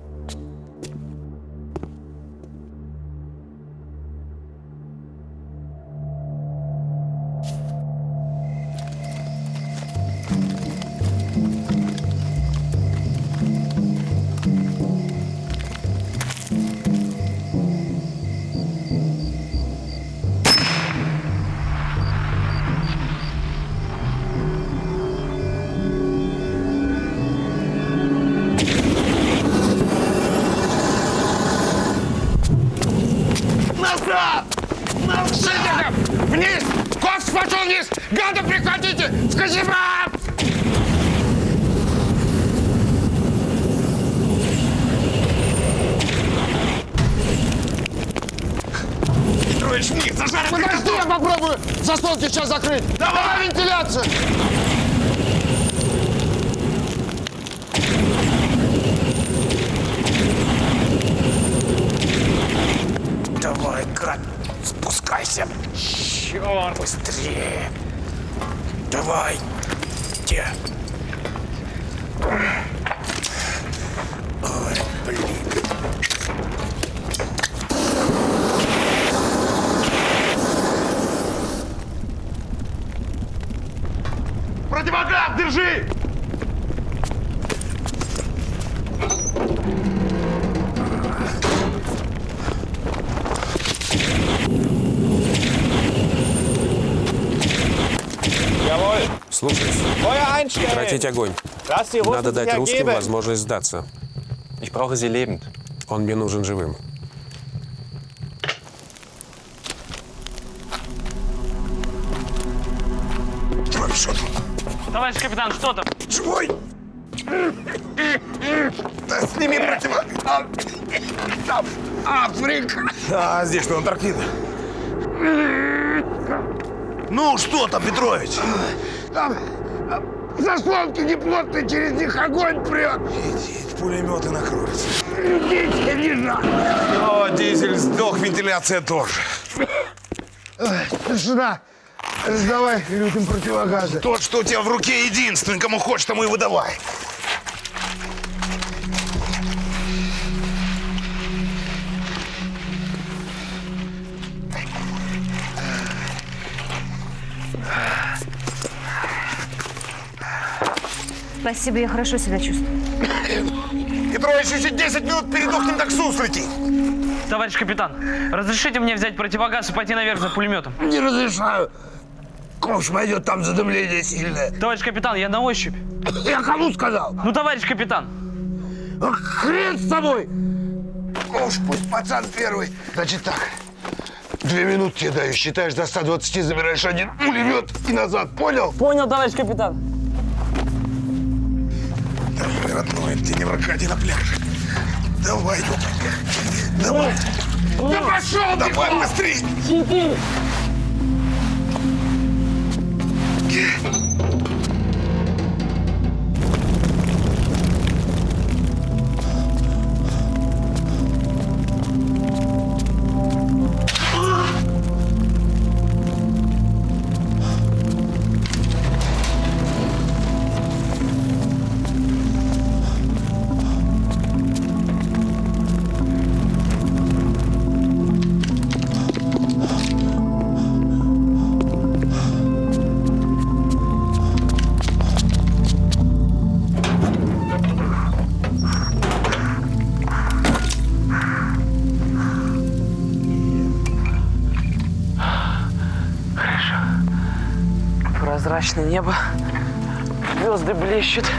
Прекратить огонь. Надо дать русским возможность сдаться. Он мне нужен живым. Что там? Товарищ капитан, что там? Живой? Да сними противогаз. Там Африка. А здесь что, Антарктида? Ну, что там, Петрович? Там заслонки неплотные, через них огонь прет. Иди, пулеметы накроются. Идите, не надо. О, дизель сдох, вентиляция тоже. Старшина, раздавай людям противогазы. Тот, что у тебя в руке, единственный, кому хочешь, тому и выдавай. Спасибо, я хорошо себя чувствую. Петрович, еще 10 минут передохнем, так СУС летит. Товарищ капитан, разрешите мне взять противогаз и пойти наверх за пулеметом? Не разрешаю. Ковш пойдет, там задымление сильное. Товарищ капитан, я на ощупь. Я кому сказал? Ну, товарищ капитан. Ах, хрен с тобой! Ковш, пусть пацан первый. Значит так, две минуты тебе даю. Считаешь до 120, забираешь один пулемет и назад. Понял? Понял, товарищ капитан. Родной, ты не в Аркадии на пляже. Давай, давай. Да пошел ты! Давай быстрее. Четыре. Прозрачное Звезды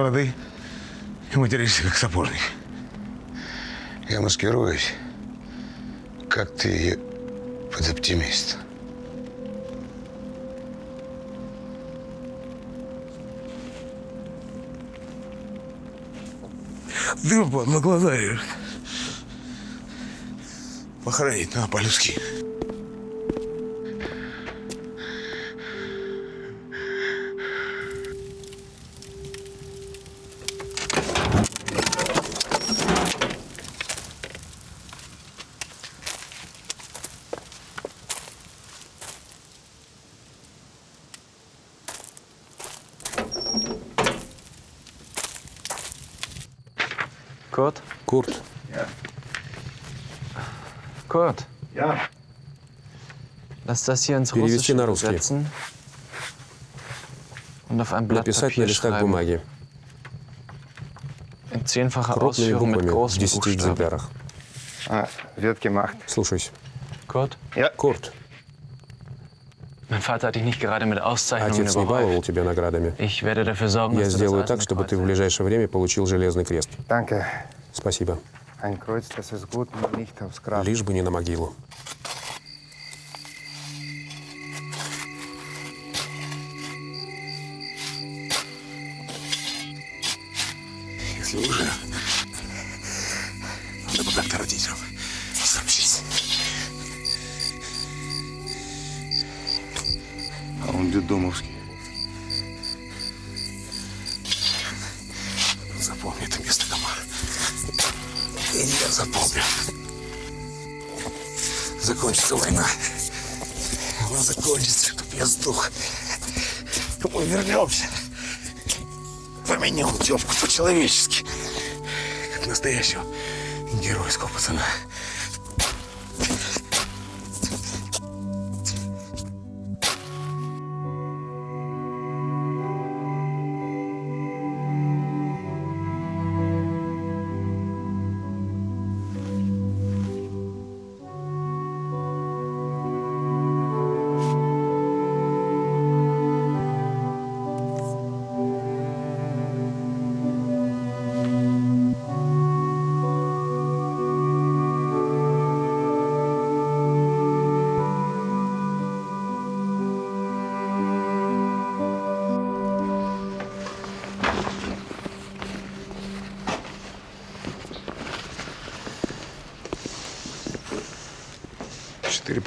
бороды и материшься, как сапожник. Я маскируюсь. Как ты под оптимист. Дым на глаза режет. Похоронить надо по-людски. Kurt? Kurt. Kurt. Ja. Lass das hier ins Перевести Russische на русский. und auf ein Blatt Написать на Papier листах schreiben. бумаги. In zehnfacher Крупными Ausführung mit буквами в großen 10 Buchstaben. экземплярах. А, wird gemacht. Слушаюсь. Kurt? Ja. Kurt, Mein Vater hat dich nicht gerade mit Auszeichnungen отец не баловал тебя наградами. Ich werde dafür sorgen, Я dass du das сделаю так, чтобы ты в ближайшее время получил железный крест. Danke. Спасибо. Ein Kreuz, das ist gut, nicht aufs Grab. Лишь бы не на могилу.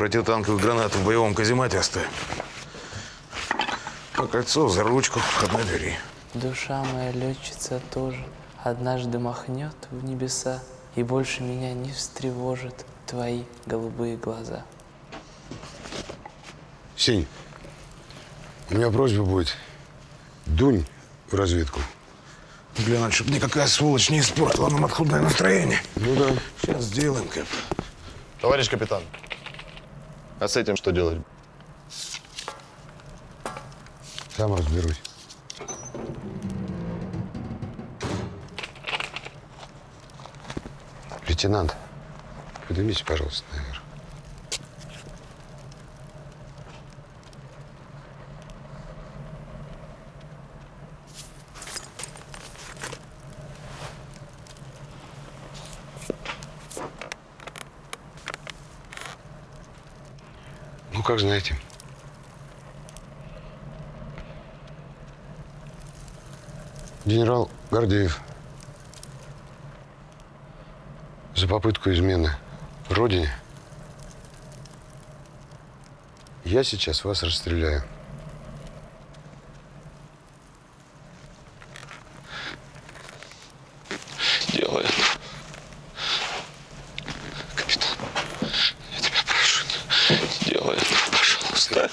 Противотанковых гранаты в боевом каземате оставим. По кольцу за ручку входной двери. Душа моя летчица тоже однажды махнет в небеса, и больше меня не встревожит твои голубые глаза. Сень, у меня просьба будет. Дунь в разведку. Глянуть, чтобы никакая сволочь не испортила нам отходное настроение. Ну да. Сейчас сделаем, Кэп. Товарищ капитан, а с этим что делать? Сам разберусь. Лейтенант, поднимите, пожалуйста, наверх. Ну, как знаете. Генерал Гордеев за попытку измены Родине я сейчас вас расстреляю. Делай это. Капитан, я тебя прошу, не делай этого, пожалуйста.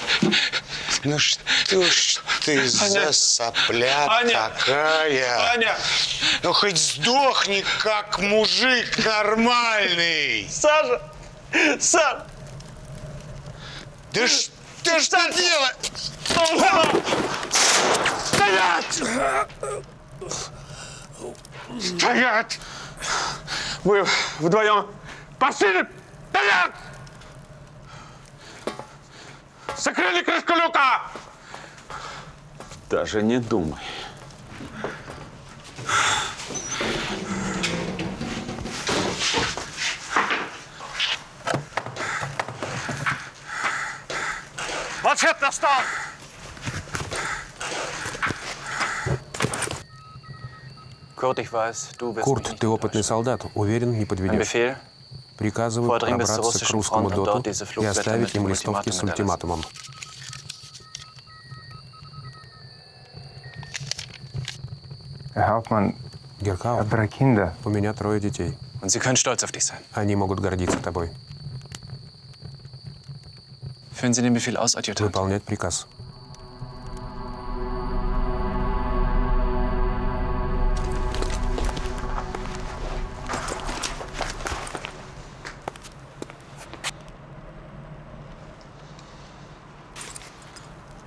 Ну что ж ты за сопля Аня! такая? Аня! Ну хоть сдохни, как мужик нормальный. Саша! Саш! Да что ты делаешь? Стоять! Стоять! Вы вдвоем пошли! Даже не думай. Wirst mich Курт, ты опытный солдат. Уверен, не подведешь. Приказываю пробраться к русскому доту и оставить им листовки с ультиматумом. Hauptmann, Геркау, Kinder. у меня трое детей. Und sie können stolz auf dich sein. Они могут гордиться тобой. Выполнять приказ.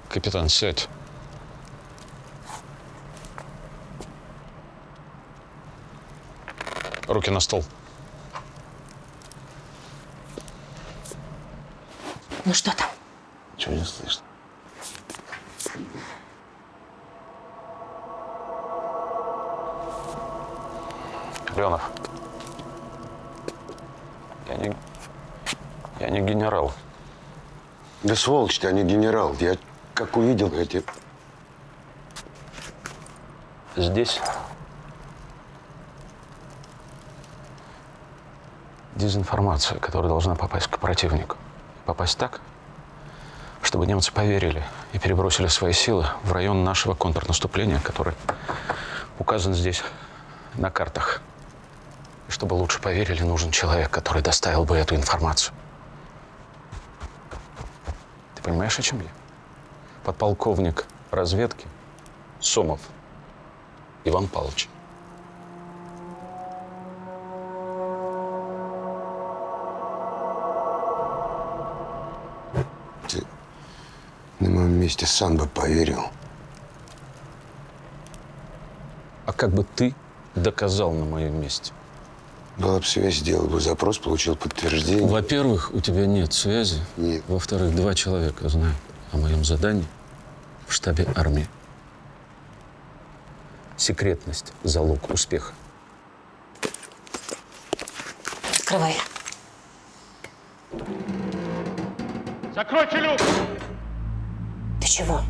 Капитан, сядь. Руки на стол. Ну что там? Чего не слышно? Кленов. Я не... Я не генерал. Да сволочь ты, а не генерал. Я как увидел эти... Здесь дезинформация, которая должна попасть к противнику. Попасть так, чтобы немцы поверили и перебросили свои силы в район нашего контрнаступления, который указан здесь на картах. И чтобы лучше поверили, нужен человек, который доставил бы эту информацию. Ты понимаешь, о чем я? Подполковник разведки Сомов Иван Павлович. Месте сам бы поверил. А как бы ты доказал на моем месте? Была бы связь, сделал бы запрос, получил подтверждение. Во-первых, у тебя нет связи. Нет. Во-вторых, два человека знают о моем задании в штабе армии. Секретность – залог успеха. Открывай. Закройте люк! Чего?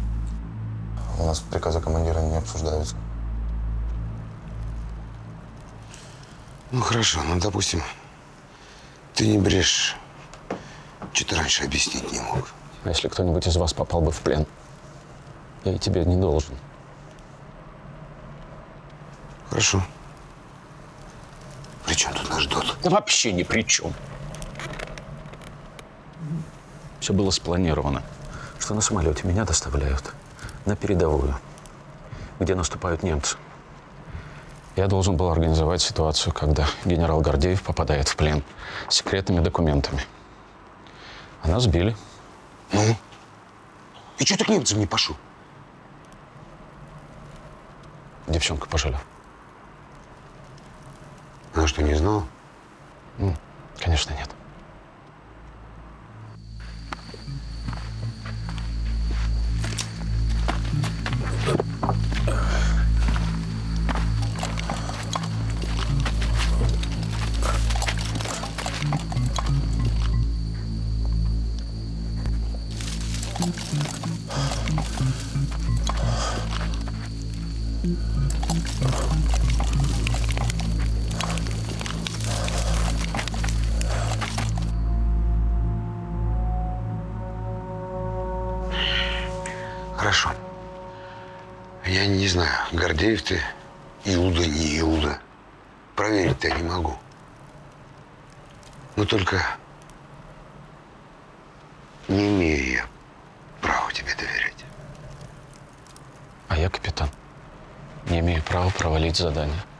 У нас приказы командира не обсуждаются. Ну хорошо, ну допустим, ты не брешешь. Что ты раньше объяснить не мог? А если кто-нибудь из вас попал бы в плен, я и тебе не должен. Хорошо. При чем тут наш ДОТ? Да вообще ни при чем. Все было спланировано, что на самолете меня доставляют на передовую, где наступают немцы. Я должен был организовать ситуацию, когда генерал Гордеев попадает в плен с секретными документами. А нас сбили. Ну? И что ты к немцам не пошел? Девчонка пожалел. Она что, не знала? Хорошо. Я не знаю, Гордеев ты, Иуда, не Иуда. Проверить-то я не могу. Но только не имею я права тебе доверять. А я капитан. Права провалить задание.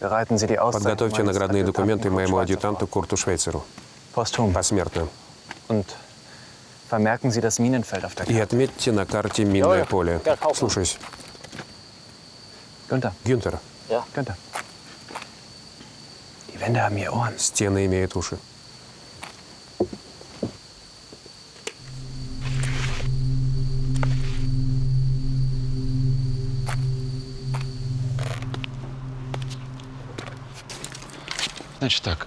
Auszeichnung подготовьте наградные документы моему адъютанту Курту Швейцеру. Посмертно. И отметьте на карте минное поле. Слушаюсь. Гюнтер, стены имеют уши. Значит так,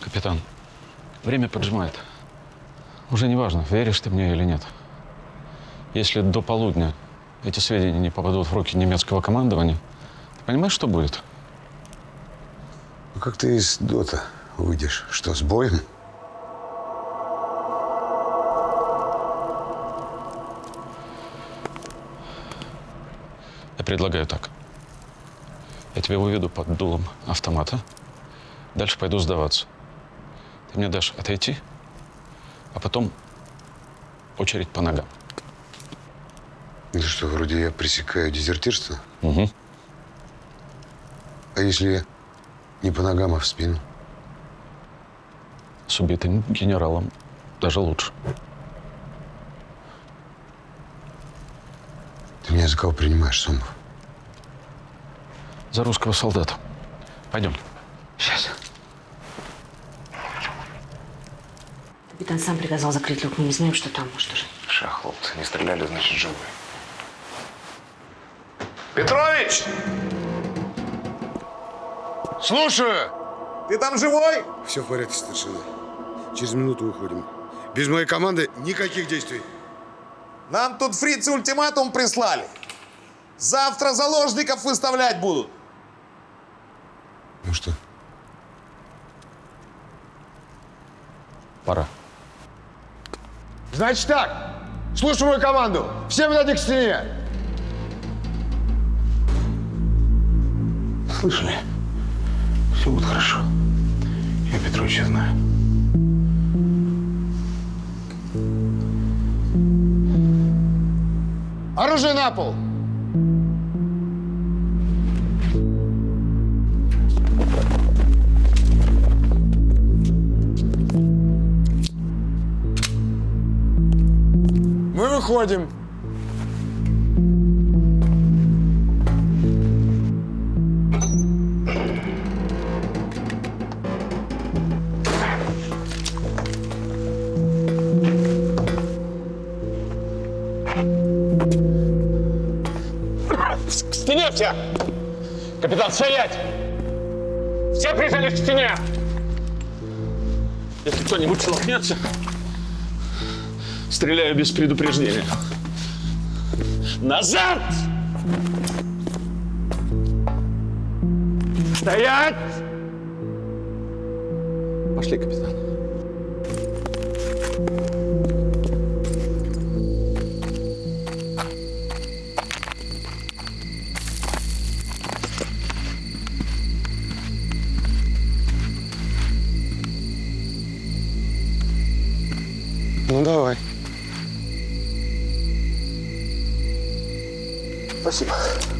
капитан, время поджимает. Уже не важно, веришь ты мне или нет. Если до полудня эти сведения не попадут в руки немецкого командования, ты понимаешь, что будет? Ну как ты из ДОТа выйдешь? Что, с боем? Я предлагаю так. Я тебя выведу под дулом автомата. Дальше пойду сдаваться. Ты мне дашь отойти, а потом очередь по ногам. Это что, вроде я пресекаю дезертирство? Угу. А если не по ногам, а в спину? С убитым генералом даже лучше. Ты меня за кого принимаешь, Сомов? За русского солдата. Пойдем. Капитан сам приказал закрыть люк. Мы не знаем, что там. Может, уже. Ша, хлопцы, не стреляли, значит, живы. Петрович! Слушаю. Ты там живой? Все в порядке, старшина. Через минуту уходим. Без моей команды никаких действий. Нам тут фрицы ультиматум прислали. Завтра заложников выставлять будут. Ну что? Пора. Значит так, слушай мою команду. Все подойти к стене. Слышали? Все будет хорошо. Я Петровича знаю. Оружие на пол. Выходим. К стене все! Капитан, стоять! Все прижались к стене! Если кто-нибудь шелохнется, стреляю без предупреждения. Назад! Стоять! Спасибо.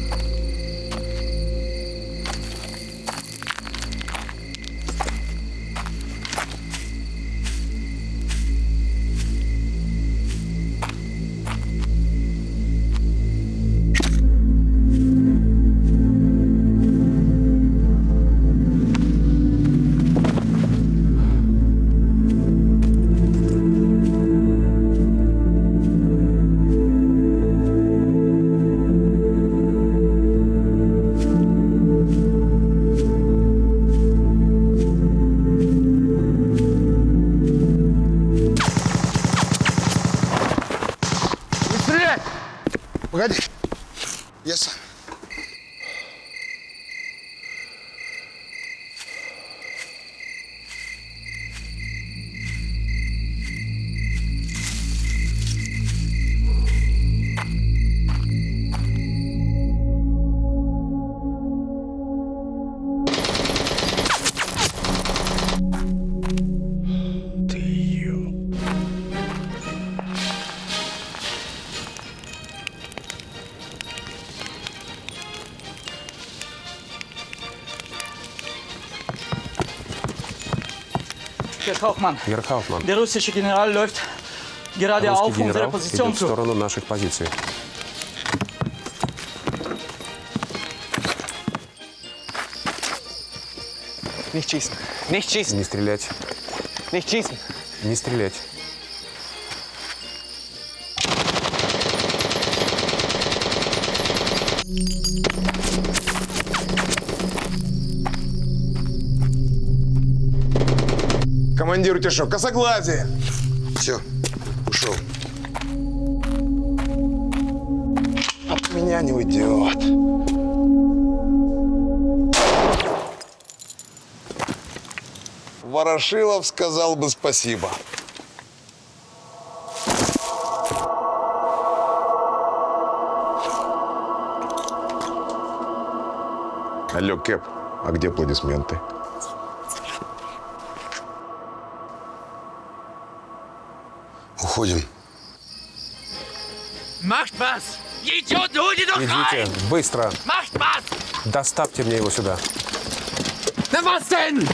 Kaufmann, Герр Хауфман, der russische General läuft gerade auf unsere Position идет в zu. сторону наших позиций. Nicht schießen. Nicht schießen. Не стрелять. Nicht schießen. Не стрелять. Командир утешок, косоглазие. Все, ушел. От меня не уйдет. Ворошилов сказал бы спасибо. Алло, Кэп, а где аплодисменты? Уходим. Macht was! Die doch Идите, быстро. Macht was! Доставьте мне его сюда. Na was denn?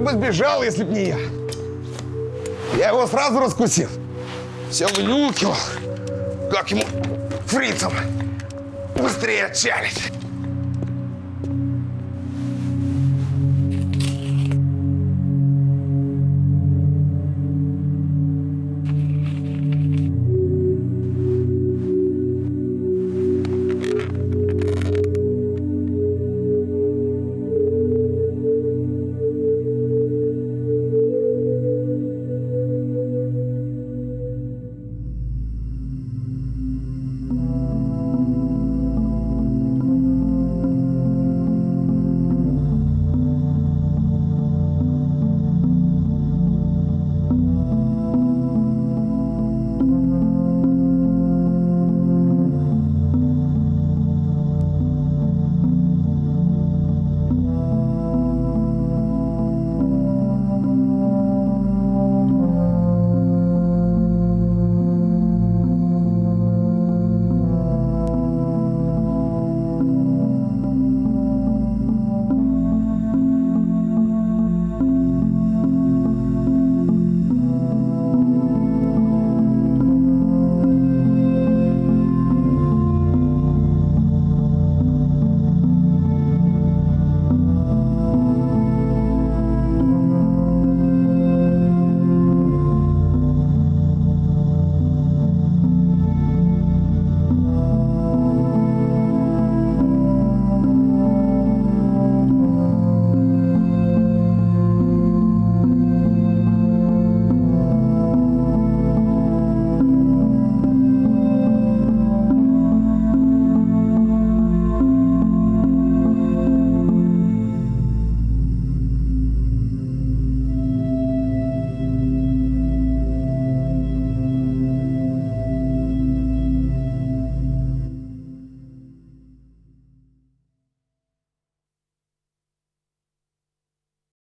Так бы сбежал, если б не я. Я его сразу раскусил. Все вынюхивал, как ему фрицам быстрее отчалить.